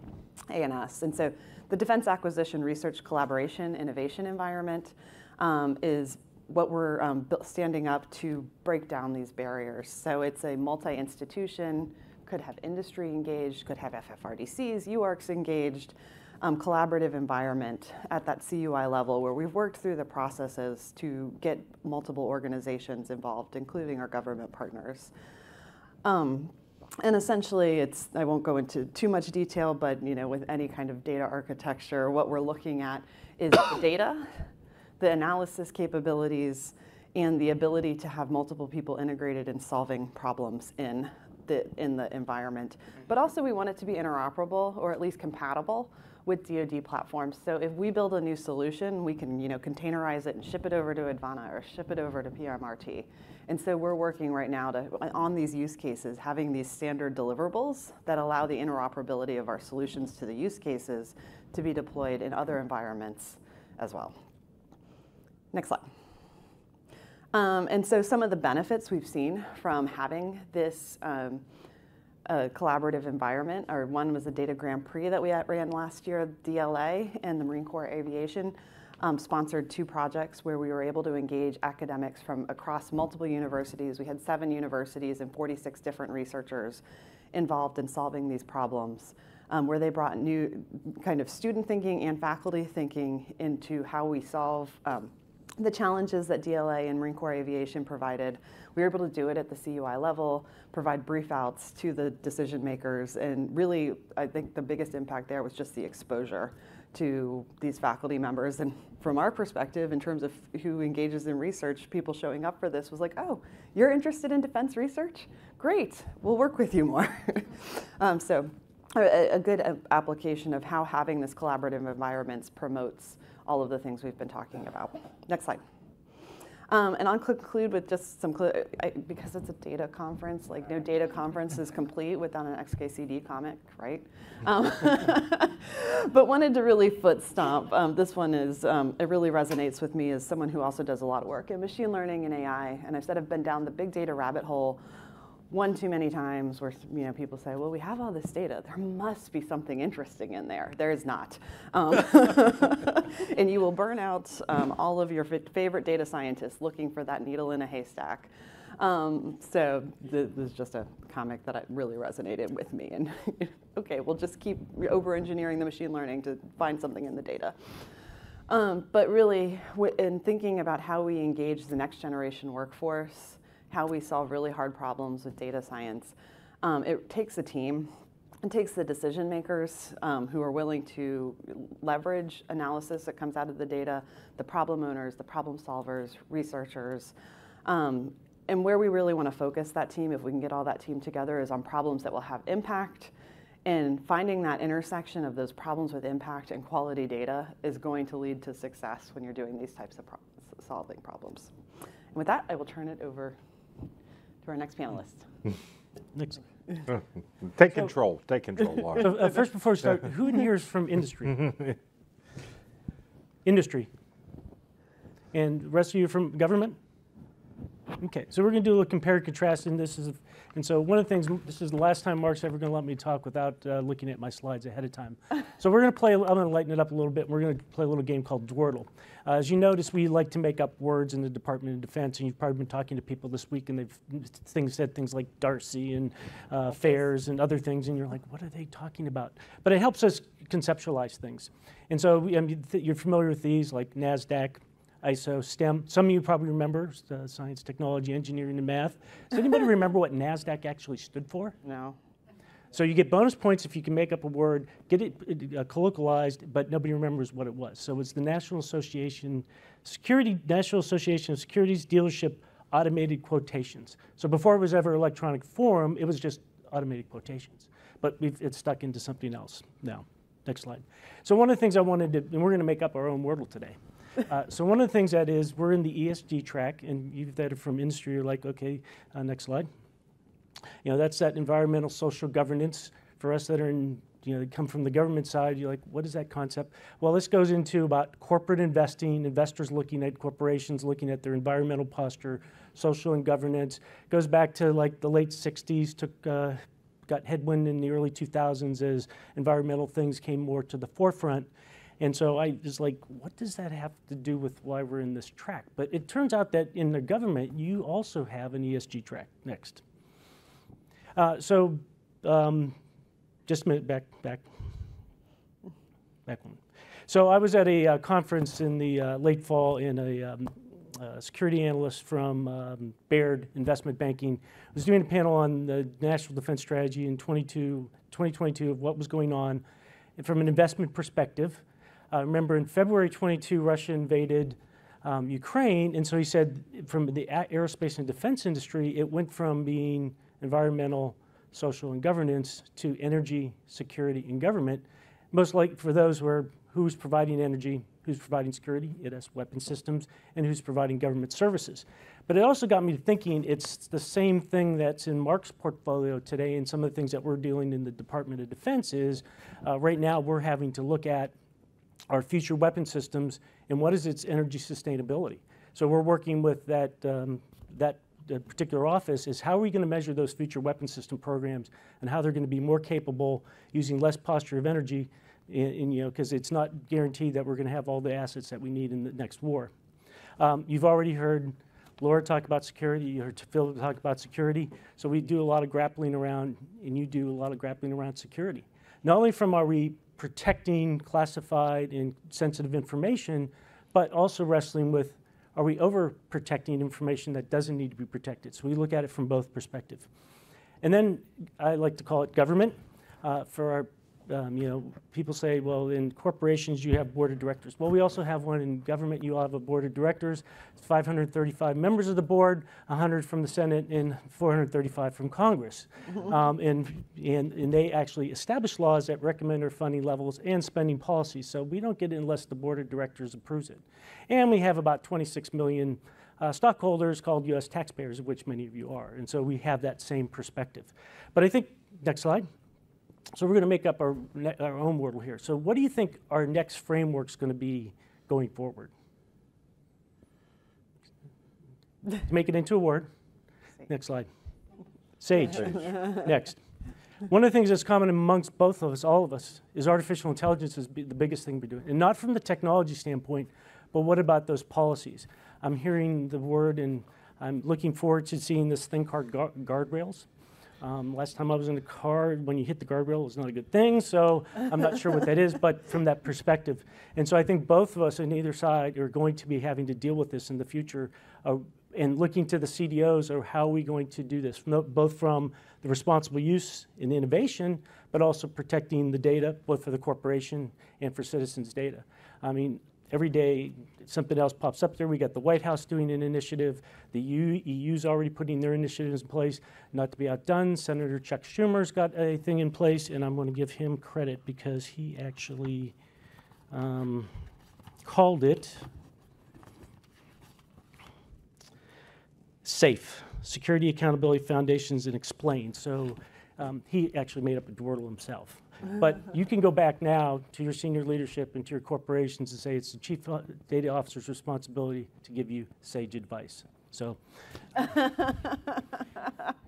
A&S. And so the Defense Acquisition Research Collaboration Innovation Environment um, is what we're um, standing up to break down these barriers. So it's a multi-institution, could have industry engaged, could have FFRDCs, UARCs engaged, um, collaborative environment at that CUI level where we've worked through the processes to get multiple organizations involved, including our government partners. Um, and essentially, it's I won't go into too much detail, but you know, with any kind of data architecture, what we're looking at is the data the analysis capabilities, and the ability to have multiple people integrated in solving problems in the, in the environment. But also we want it to be interoperable or at least compatible with DoD platforms. So if we build a new solution, we can you know, containerize it and ship it over to Advana or ship it over to PMRT. And so we're working right now to, on these use cases, having these standard deliverables that allow the interoperability of our solutions to the use cases to be deployed in other environments as well. Next slide. Um, and so some of the benefits we've seen from having this um, collaborative environment, or one was the Data Grand Prix that we ran last year, DLA and the Marine Corps Aviation um, sponsored two projects where we were able to engage academics from across multiple universities. We had seven universities and 46 different researchers involved in solving these problems. Um, where they brought new kind of student thinking and faculty thinking into how we solve um, the challenges that DLA and Marine Corps Aviation provided, we were able to do it at the CUI level, provide brief outs to the decision makers, and really, I think the biggest impact there was just the exposure to these faculty members. And from our perspective, in terms of who engages in research, people showing up for this was like, oh, you're interested in defense research? Great, we'll work with you more. um, so a, a good uh, application of how having this collaborative environments promotes all of the things we've been talking about. Next slide. Um, and I'll conclude with just some, because it's a data conference, like no data conference is complete without an XKCD comic, right? Um, but wanted to really foot stomp. Um, this one is, um, it really resonates with me as someone who also does a lot of work in machine learning and AI. And I've said I've been down the big data rabbit hole one too many times where you know people say, "Well, we have all this data. There must be something interesting in there." There is not, um, and you will burn out um, all of your favorite data scientists looking for that needle in a haystack. Um, so this is just a comic that really resonated with me. And okay, we'll just keep over-engineering the machine learning to find something in the data. Um, but really, in thinking about how we engage the next generation workforce how we solve really hard problems with data science. Um, it takes a team. It takes the decision makers um, who are willing to leverage analysis that comes out of the data, the problem owners, the problem solvers, researchers. Um, and where we really want to focus that team, if we can get all that team together, is on problems that will have impact. And finding that intersection of those problems with impact and quality data is going to lead to success when you're doing these types of pro solving problems. And with that, I will turn it over to our next panelist. Next. Take control, take control, Laura. So, uh, first, before we start, who in here is from industry? industry. And the rest of you from government? Okay, so we're going to do a little compare and contrast, and this is, and so one of the things, this is the last time Mark's ever going to let me talk without uh, looking at my slides ahead of time. So we're going to play, I'm going to lighten it up a little bit, and we're going to play a little game called Dwordle. Uh, as you notice, we like to make up words in the Department of Defense, and you've probably been talking to people this week, and they've things said things like Darcy and uh, fairs and other things, and you're like, what are they talking about? But it helps us conceptualize things. And so I mean, th- you're familiar with these, like NASDAQ, ISO, STEM. Some of you probably remember uh, science, technology, engineering, and math. Does anybody remember what NASDAQ actually stood for? No. So you get bonus points if you can make up a word, get it uh, colloquialized, but nobody remembers what it was. So it's the National Association, Security, National Association of Securities Dealership Automated Quotations. So before it was ever electronic form, it was just automated quotations. But we've, it's stuck into something else now. Next slide. So one of the things I wanted to, and we're going to make up our own Wordle today. Uh, so one of the things that is, we're in the ESG track, and you that are from industry are like, okay, uh, next slide. You know, that's that environmental social governance. For us that are in, you know, come from the government side, you're like, what is that concept? Well, this goes into about corporate investing, investors looking at corporations, looking at their environmental posture, social and governance. Goes back to like the late 60s, took, uh, got headwind in the early 2000s as environmental things came more to the forefront. And so I was like, what does that have to do with why we're in this track? But it turns out that in the government, you also have an ESG track. Next. Uh, so um, just a minute, back, back, back one. So I was at a uh, conference in the uh, late fall in a um, uh, security analyst from um, Baird Investment Banking was doing a panel on the national defense strategy in 22, 2022 of what was going on and from an investment perspective. Uh, remember, in February 22, Russia invaded um, Ukraine, and so he said from the aerospace and defense industry, it went from being environmental, social, and governance to energy, security, and government. Most likely for those where who's providing energy, who's providing security, it has weapon systems, and who's providing government services. But it also got me thinking it's the same thing that's in Mark's portfolio today, and some of the things that we're dealing in the Department of Defense is uh, right now we're having to look at our future weapon systems and what is its energy sustainability. So we're working with that, um, that particular office is how are we going to measure those future weapon system programs and how they're going to be more capable using less posture of energy in, in you know because it's not guaranteed that we're going to have all the assets that we need in the next war. Um, you've already heard Laura talk about security, you heard Phil talk about security. So we do a lot of grappling around, and you do a lot of grappling around security. Not only from are we protecting classified and sensitive information, but also wrestling with are we overprotecting information that doesn't need to be protected? So we look at it from both perspectives. And then I like to call it government. Uh, for our um, you know, people say, well, in corporations you have board of directors. Well, we also have one in government. You all have a board of directors. It's 535 members of the board, 100 from the Senate, and 435 from Congress. Um, and, and, and they actually establish laws that recommend our funding levels and spending policies. So we don't get it unless the board of directors approves it. And we have about 26 million uh, stockholders called U.S. taxpayers, of which many of you are. And so we have that same perspective. But I think, next slide. So we're going to make up our, our own Wordle here. So what do you think our next framework is going to be going forward? to make it into a word. Next slide. Sage. Next. One of the things that's common amongst both of us, all of us, is artificial intelligence is the biggest thing we're doing. And not from the technology standpoint, but what about those policies? I'm hearing the word and I'm looking forward to seeing this thing called guardrails. Um, last time I was in the car, when you hit the guardrail, it's not a good thing. So I'm not sure what that is, but from that perspective. And so I think both of us on either side are going to be having to deal with this in the future uh, and looking to the CDOs or how are we going to do this, both from the responsible use and innovation, but also protecting the data, both for the corporation and for citizens' data. I mean, every day something else pops up there. We got the White House doing an initiative. The EU, EU's already putting their initiatives in place. Not to be outdone, Senator Chuck Schumer's got a thing in place, and I'm going to give him credit because he actually um, called it SAFE, Security Accountability Foundations and Explained. So Um, he actually made up a Dwordle himself. But you can go back now to your senior leadership and to your corporations and say it's the chief data officer's responsibility to give you sage advice. So,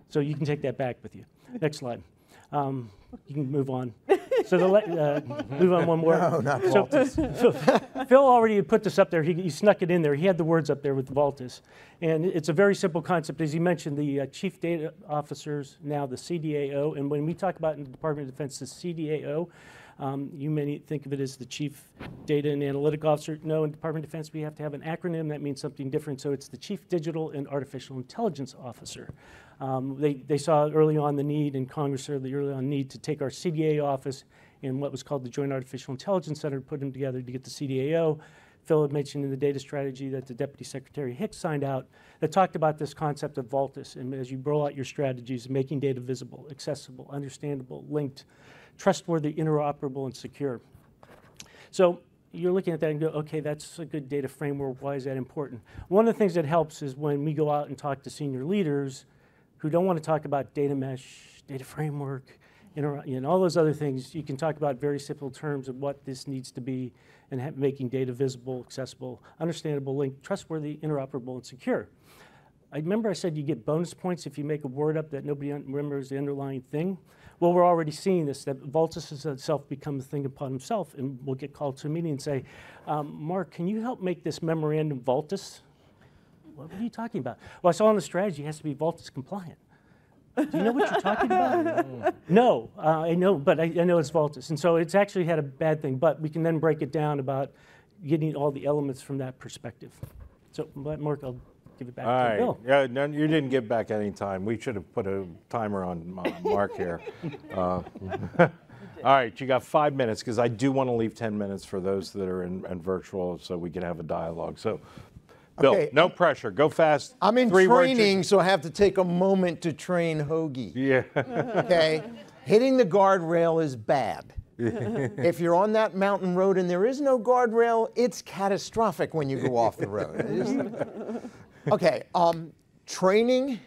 so you can take that back with you. Next slide. Um, you can move on. So the, le- uh, move on one more. No, not So- so Phil already put this up there. He, he snuck it in there. He had the words up there with VAULTIS. And it's a very simple concept. As he mentioned, the uh, chief data officers, now the CDAO. And when we talk about in the Department of Defense, the CDAO, um, you may think of it as the chief data and analytic officer. No, in Department of Defense, we have to have an acronym that means something different. So it's the chief digital and artificial intelligence officer. Um, they, they saw early on the need, and Congress the early on need to take our CDA office and what was called the Joint Artificial Intelligence Center, put them together to get the CDAO. Phil had mentioned in the data strategy that the Deputy Secretary Hicks signed out that talked about this concept of VAULTIS. And as you roll out your strategies, making data visible, accessible, understandable, linked, trustworthy, interoperable, and secure. So you're looking at that and go, okay, that's a good data framework. Why is that important? One of the things that helps is when we go out and talk to senior leaders who don't want to talk about data mesh, data framework, and all those other things. You can talk about very simple terms of what this needs to be and making data visible, accessible, understandable, linked, trustworthy, interoperable, and secure. I remember I said you get bonus points if you make a word up that nobody remembers the underlying thing. Well, we're already seeing this, that VAULTIS has itself become a thing upon himself, and we'll get called to a meeting and say, um, Mark, can you help make this memorandum VAULTIS? What are you talking about? Well, I saw on the strategy it has to be VAULTIS compliant. Do you know what you're talking about? no, uh, I know, but I, I know it's VAULTIS. And so it's actually had a bad thing, but we can then break it down about getting all the elements from that perspective. So, but Mark, I'll give it back All to right. Bill. Yeah, no, you didn't give back any time. We should have put a timer on uh, Mark here. Uh, all right, you got five minutes because I do want to leave 10 minutes for those that are in, in virtual so we can have a dialogue. So, Bill, Okay. no pressure. Go fast. I'm in Three training, so I have to take a moment to train Hoagie. Yeah. Okay? Hitting the guardrail is bad. if you're on that mountain road and there is no guardrail, it's catastrophic when you go off the road. Okay, um, training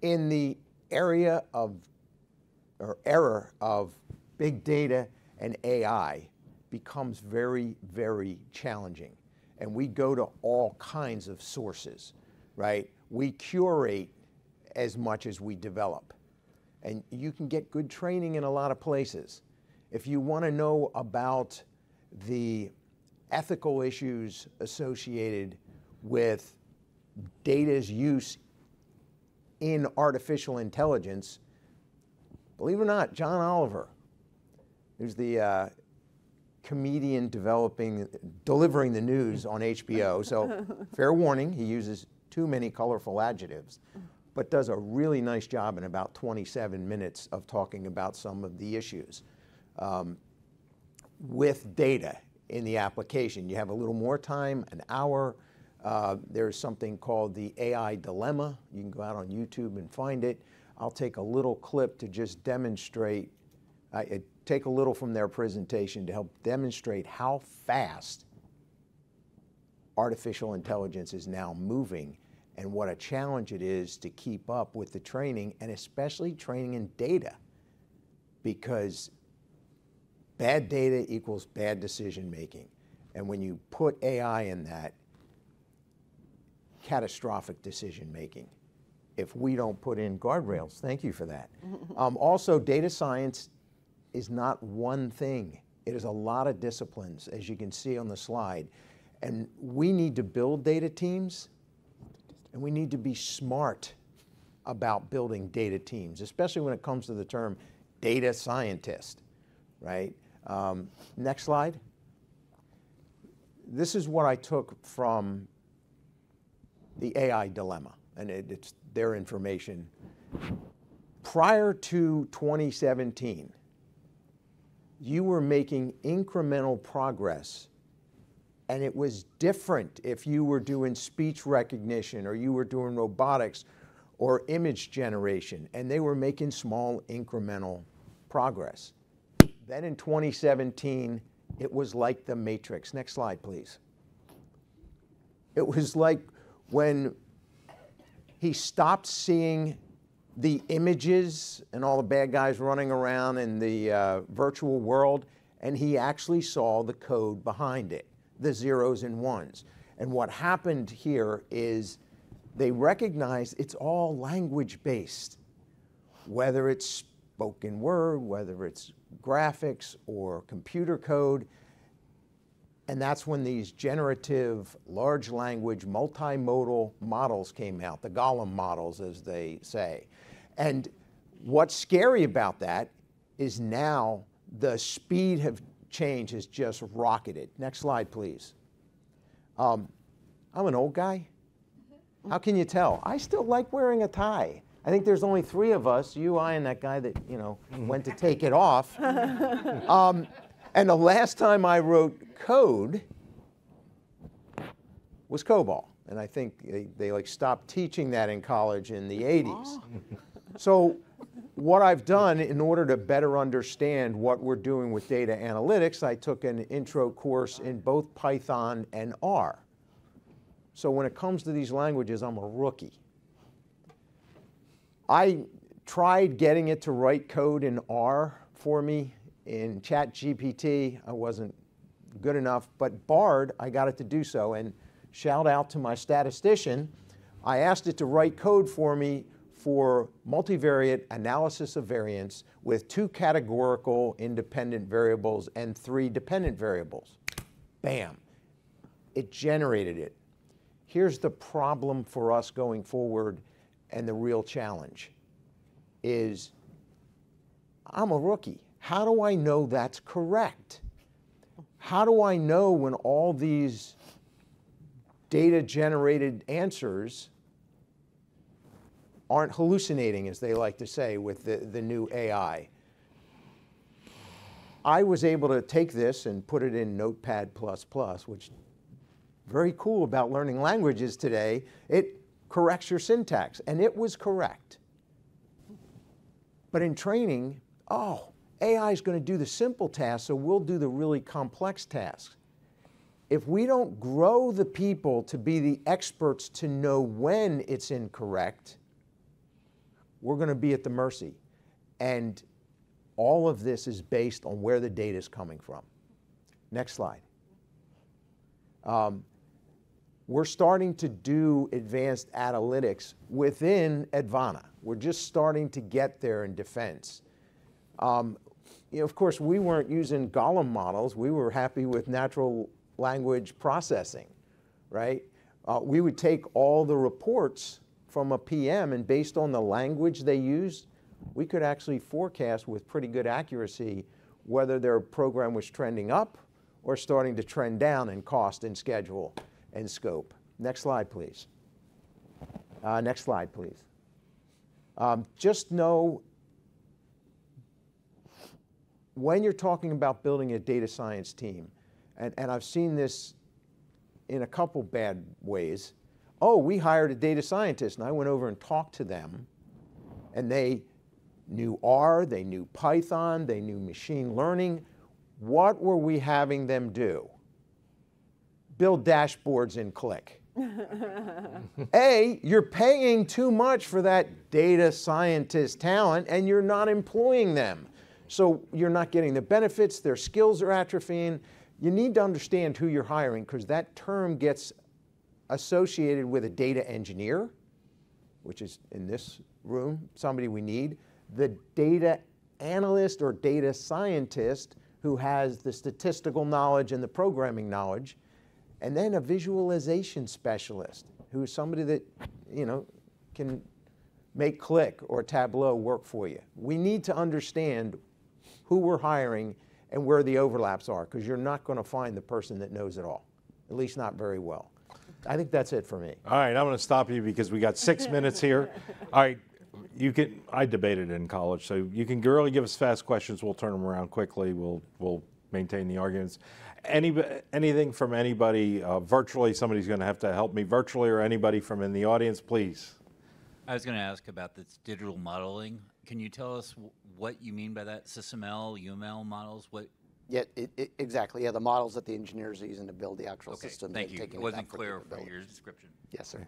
in the area of or error of big data and AI becomes very, very challenging. And we go to all kinds of sources, right? We curate as much as we develop. And you can get good training in a lot of places. If you want to know about the ethical issues associated with data's use in artificial intelligence, believe it or not, John Oliver, who's the uh, comedian developing, delivering the news on HBO. So, fair warning, he uses too many colorful adjectives, but does a really nice job in about 27 minutes of talking about some of the issues. Um, with data in the application, you have a little more time, an hour. Uh, there's something called the AI dilemma. You can go out on YouTube and find it. I'll take a little clip to just demonstrate I, I take a little from their presentation to help demonstrate how fast artificial intelligence is now moving and what a challenge it is to keep up with the training and especially training in data because bad data equals bad decision making. And when you put AI in that, catastrophic decision making if we don't put in guardrails. Thank you for that. Um, also, data science is not one thing. It is a lot of disciplines, as you can see on the slide. And we need to build data teams, and we need to be smart about building data teams, especially when it comes to the term data scientist, right? Um, next slide. This is what I took from the AI dilemma, and it, it's their information. Prior to 2017, you were making incremental progress. And it was different if you were doing speech recognition or you were doing robotics or image generation, and they were making small incremental progress. Then in 2017, it was like the Matrix. Next slide, please. It was like when he stopped seeing the images and all the bad guys running around in the uh, virtual world, and he actually saw the code behind it, the zeros and ones. And what happened here is they recognized it's all language based, whether it's spoken word, whether it's graphics or computer code. And that's when these generative large language multimodal models came out, the Golem models, as they say. And what's scary about that is now the speed of change has just rocketed. Next slide, please. Um, I'm an old guy. How can you tell? I still like wearing a tie. I think there's only three of us, you, I, and that guy that, you know, went to take it off. Um, and the last time I wrote code was COBOL. And I think they, they like stopped teaching that in college in the 80s. So what I've done in order to better understand what we're doing with data analytics, I took an intro course in both Python and R. So when it comes to these languages, I'm a rookie. I tried getting it to write code in R for me in ChatGPT. I wasn't good enough, but Bard, I got it to do so. And shout out to my statistician. I asked it to write code for me for multivariate analysis of variance with two categorical independent variables and three dependent variables. Bam. It generated it. Here's the problem for us going forward and the real challenge is I'm a rookie. How do I know that's correct? How do I know when all these data generated answers aren't hallucinating, as they like to say, with the, the new AI? I was able to take this and put it in Notepad, which very cool about learning languages today. It corrects your syntax, and it was correct. But in training, oh, AI is going to do the simple tasks, so we'll do the really complex tasks. If we don't grow the people to be the experts to know when it's incorrect, we're going to be at the mercy. And all of this is based on where the data is coming from. Next slide. Um, we're starting to do advanced analytics within Advana. We're just starting to get there in defense. Um, you know, of course, we weren't using Golem models. We were happy with natural language processing, right? Uh, we would take all the reports from a PM, and based on the language they used, we could actually forecast with pretty good accuracy whether their program was trending up or starting to trend down in cost and schedule and scope. Next slide, please. Uh, next slide, please. Um, just know when you're talking about building a data science team, and, and I've seen this in a couple bad ways. Oh, we hired a data scientist, and I went over and talked to them, and they knew R, they knew Python, they knew machine learning. What were we having them do? build dashboards in Qlik. A, you're paying too much for that data scientist talent and you're not employing them. So you're not getting the benefits, their skills are atrophying. You need to understand who you're hiring because that term gets associated with a data engineer, which is in this room, somebody we need, the data analyst or data scientist who has the statistical knowledge and the programming knowledge, and then a visualization specialist who is somebody that, you know, can make Qlik or Tableau work for you. We need to understand who we're hiring and where the overlaps are because you're not going to find the person that knows it all, at least not very well. I think that's it for me. All right, I'm going to stop you because we got six minutes here. All right, you can. I debated in college, so you can really give us fast questions. We'll turn them around quickly. We'll we'll maintain the arguments. Any, anything from anybody uh, virtually? Somebody's going to have to help me virtually, or anybody from in the audience, please. I was going to ask about this digital modeling. Can you tell us w- what you mean by that? SysML, UML models? What? Yeah, it, it, exactly. Yeah, the models that the engineers are using to build the actual Okay, system. thank you. taking It wasn't clear for capability. your description. Yes, sir.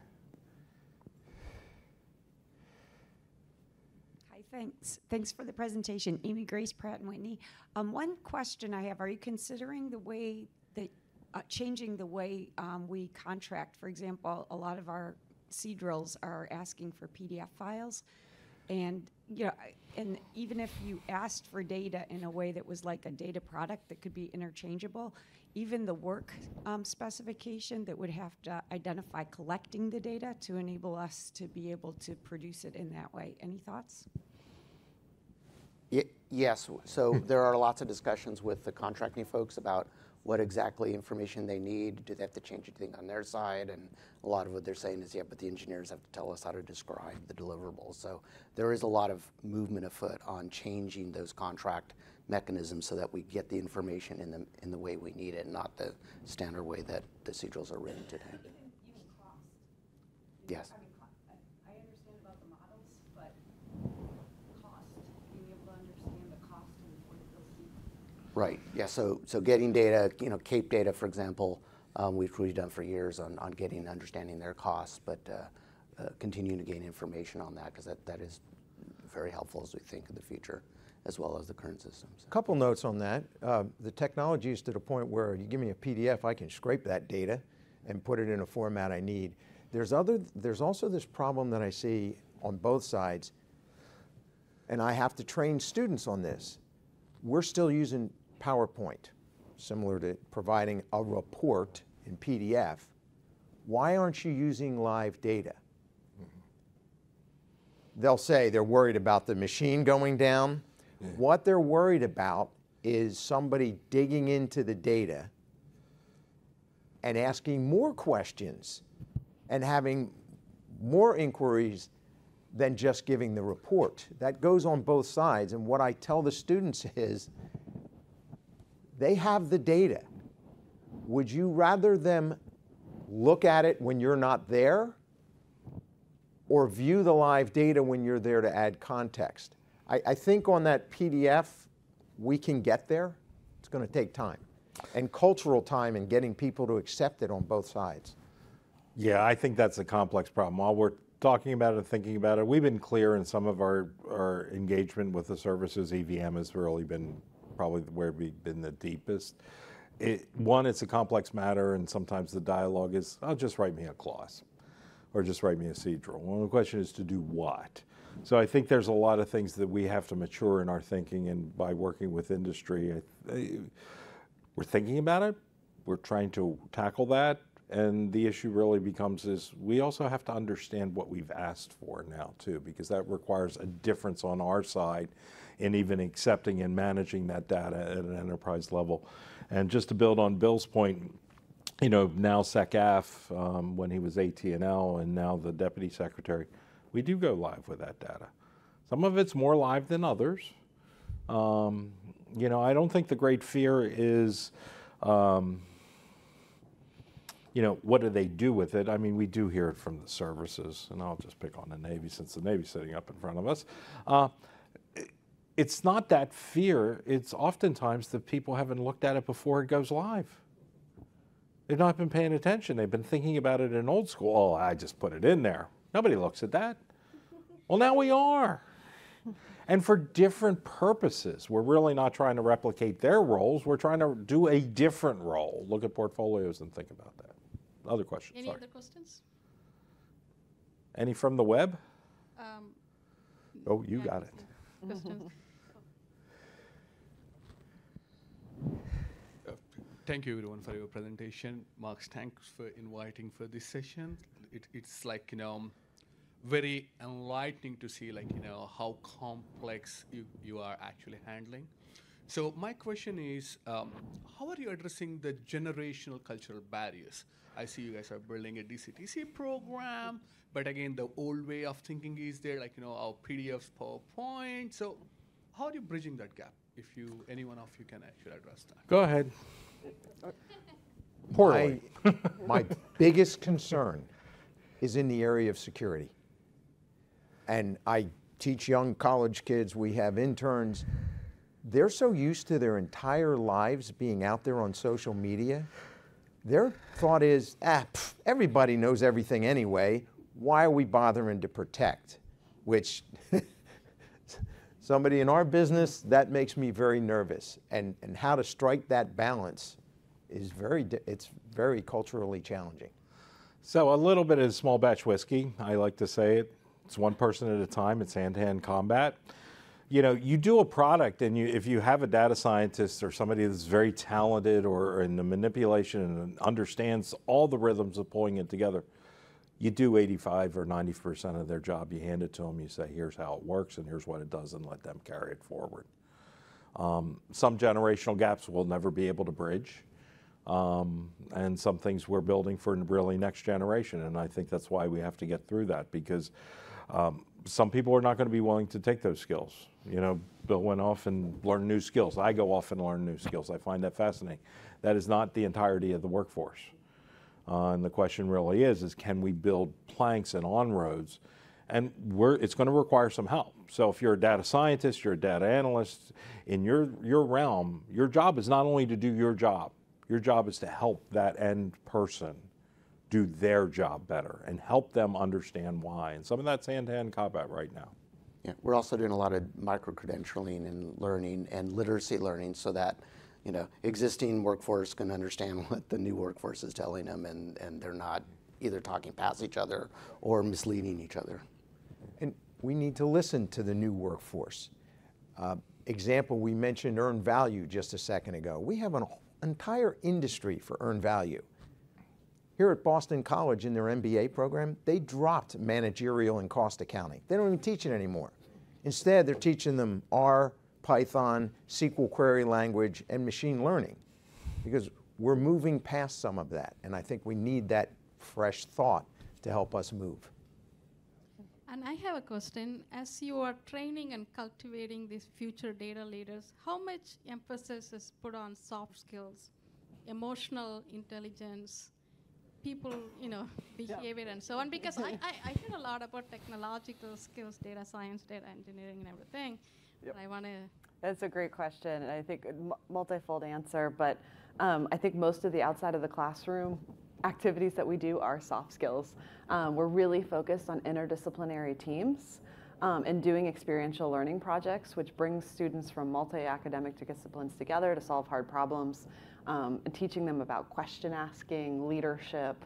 Hi, thanks. Thanks for the presentation. Amy Grace Pratt and Whitney. Um, one question I have, are you considering the way that, uh, changing the way um, we contract? For example, a lot of our CDRLs are asking for PDF files. And, you know, and even if you asked for data in a way that was like a data product that could be interchangeable, even the work um, specification that would have to identify collecting the data to enable us to be able to produce it in that way. Any thoughts? Ye- Yes, so there are lots of discussions with the contracting folks about what exactly information they need. Do they have to change anything on their side? And a lot of what they're saying is, yeah, but the engineers have to tell us how to describe the deliverables. So there is a lot of movement afoot on changing those contract mechanisms so that we get the information in the, in the way we need it, not the standard way that the CDRLs are written today. Yes. I understand about the models, but cost, being able to understand the cost and affordability. Right, yeah, so, so getting data, you know, CAPE data, for example, um, we've really done for years on, on getting, and understanding their costs, but uh, uh, continuing to gain information on that, because that, that is very helpful as we think of the future, as well as the current systems. A couple notes on that. Uh, the technology is to the point where you give me a PDF, I can scrape that data and put it in a format I need. There's other. There's also this problem that I see on both sides, and I have to train students on this. We're still using PowerPoint, similar to providing a report in PDF. Why aren't you using live data? they'll say they're worried about the machine going down. What they're worried about is somebody digging into the data and asking more questions and having more inquiries than just giving the report. That goes on both sides. And what I tell the students is they have the data. Would you rather them look at it when you're not there or view the live data when you're there to add context. I, I think on that PDF, we can get there. It's going to take time and cultural time and getting people to accept it on both sides. Yeah, I think that's a complex problem. While we're talking about it and thinking about it, we've been clear in some of our, our engagement with the services. EVM has really been probably where we've been the deepest. It, one, it's a complex matter, and sometimes the dialogue is, "Oh, just write me a clause, or just write me a CDRL." Well, the question is to do what? So I think there's a lot of things that we have to mature in our thinking, and by working with industry, we're thinking about it. We're trying to tackle that. And the issue really becomes is we also have to understand what we've asked for now too, because that requires a difference on our side in even accepting and managing that data at an enterprise level. And just to build on Bill's point, you know, now SecAF, um, when he was AT&L and now the deputy secretary, we do go live with that data. Some of it's more live than others. Um, you know, I don't think the great fear is, um, you know, what do they do with it? I mean, we do hear it from the services, and I'll just pick on the Navy since the Navy's sitting up in front of us. Uh, it's not that fear, it's oftentimes that people haven't looked at it before it goes live. They've not been paying attention. They've been thinking about it in old school. Oh, I just put it in there. Nobody looks at that. Well, now we are. And for different purposes. We're really not trying to replicate their roles. We're trying to do a different role. Look at portfolios and think about that. Other questions? Any Sorry. other questions? Any from the web? Um, Oh, you yeah, got it. Questions? Thank you everyone for your presentation. Marks, thanks for inviting for this session. It, it's like, you know, very enlightening to see like, you know, how complex you, you are actually handling. So my question is, um, how are you addressing the generational cultural barriers? I see you guys are building a DCTC program, but again, the old way of thinking is there, like, you know, our PDFs, PowerPoint. So how are you bridging that gap? If you, any one of you can actually address that. Go ahead. Poorly. My, my biggest concern is in the area of security. And I teach young college kids, we have interns. They're so used to their entire lives being out there on social media. Their thought is, ah, pff, everybody knows everything anyway. Why are we bothering to protect? Which somebody in our business, that makes me very nervous. And, and how to strike that balance is very, it's very culturally challenging. So a little bit of small batch whiskey, I like to say it. It's one person at a time. It's hand-to-hand combat. You know, you do a product, and you, if you have a data scientist or somebody that's very talented or in the manipulation and understands all the rhythms of pulling it together, you do 85 or 90 percent of their job. You hand it to them. You say, "Here's how it works, and here's what it does," and let them carry it forward. Um, some generational gaps we'll never be able to bridge um, and some things we're building for really next generation. And I think that's why we have to get through that because um, some people are not going to be willing to take those skills. You know, Bill went off and learned new skills. I go off and learn new skills. I find that fascinating. That is not the entirety of the workforce. Uh, and the question really is, is can we build planks and on-roads? And it's going to require some help. So if you're a data scientist, you're a data analyst, in your, your realm, your job is not only to do your job, your job is to help that end person do their job better and help them understand why. And some of that's hand-to-hand combat right now. Yeah, we're also doing a lot of micro-credentialing and learning and literacy learning so that, you know, existing workforce can understand what the new workforce is telling them and, and they're not either talking past each other or misleading each other. And we need to listen to the new workforce. Uh, example, we mentioned earned value just a second ago. We have an entire industry for earned value. Here at Boston College in their MBA program, they dropped managerial and cost accounting. They don't even teach it anymore. Instead, they're teaching them R, Python, SQL query language, and machine learning because we're moving past some of that. And I think we need that fresh thought to help us move. And I have a question. As you are training and cultivating these future data leaders, how much emphasis is put on soft skills, emotional intelligence, people, you know, behavior and so on? Because I, I, I hear a lot about technological skills, data science, data engineering, and everything. But I want to That's a great question, and I think multifold answer. But um, I think most of the outside of the classroom activities that we do are soft skills. Um, we're really focused on interdisciplinary teams um, and doing experiential learning projects, which brings students from multi-academic disciplines together to solve hard problems. Um, and teaching them about question asking, leadership.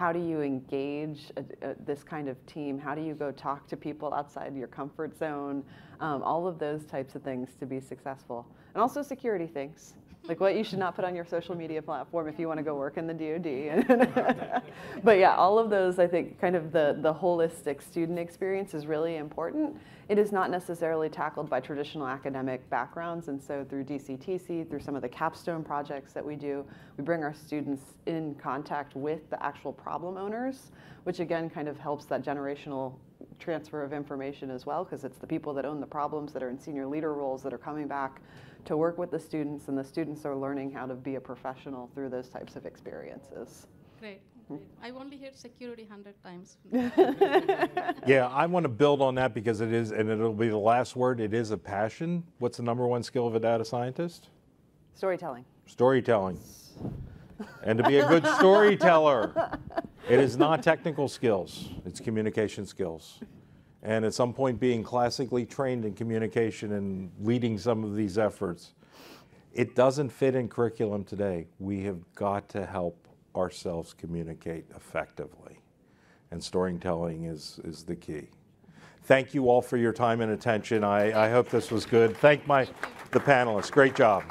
How do you engage a, a, this kind of team? How do you go talk to people outside your comfort zone? Um, all of those types of things to be successful. And also security things, like what you should not put on your social media platform if you want to go work in the DoD. but yeah, all of those, I think, kind of the, the holistic student experience is really important. It is not necessarily tackled by traditional academic backgrounds, and so through DCTC, through some of the capstone projects that we do, we bring our students in contact with the actual problem owners, which again kind of helps that generational transfer of information as well, because it's the people that own the problems that are in senior leader roles that are coming back to work with the students, and the students are learning how to be a professional through those types of experiences. Great. great. I only heard security 100 times. Yeah, I want to build on that because it is, and it'll be the last word, it is a passion. What's the number one skill of a data scientist? Storytelling. Storytelling. And to be a good storyteller, it is not technical skills, it's communication skills. And at some point, being classically trained in communication and leading some of these efforts, it doesn't fit in curriculum today. We have got to help ourselves communicate effectively. And storytelling is, is the key. Thank you all for your time and attention. I, I hope this was good. Thank my the panelists. Great job.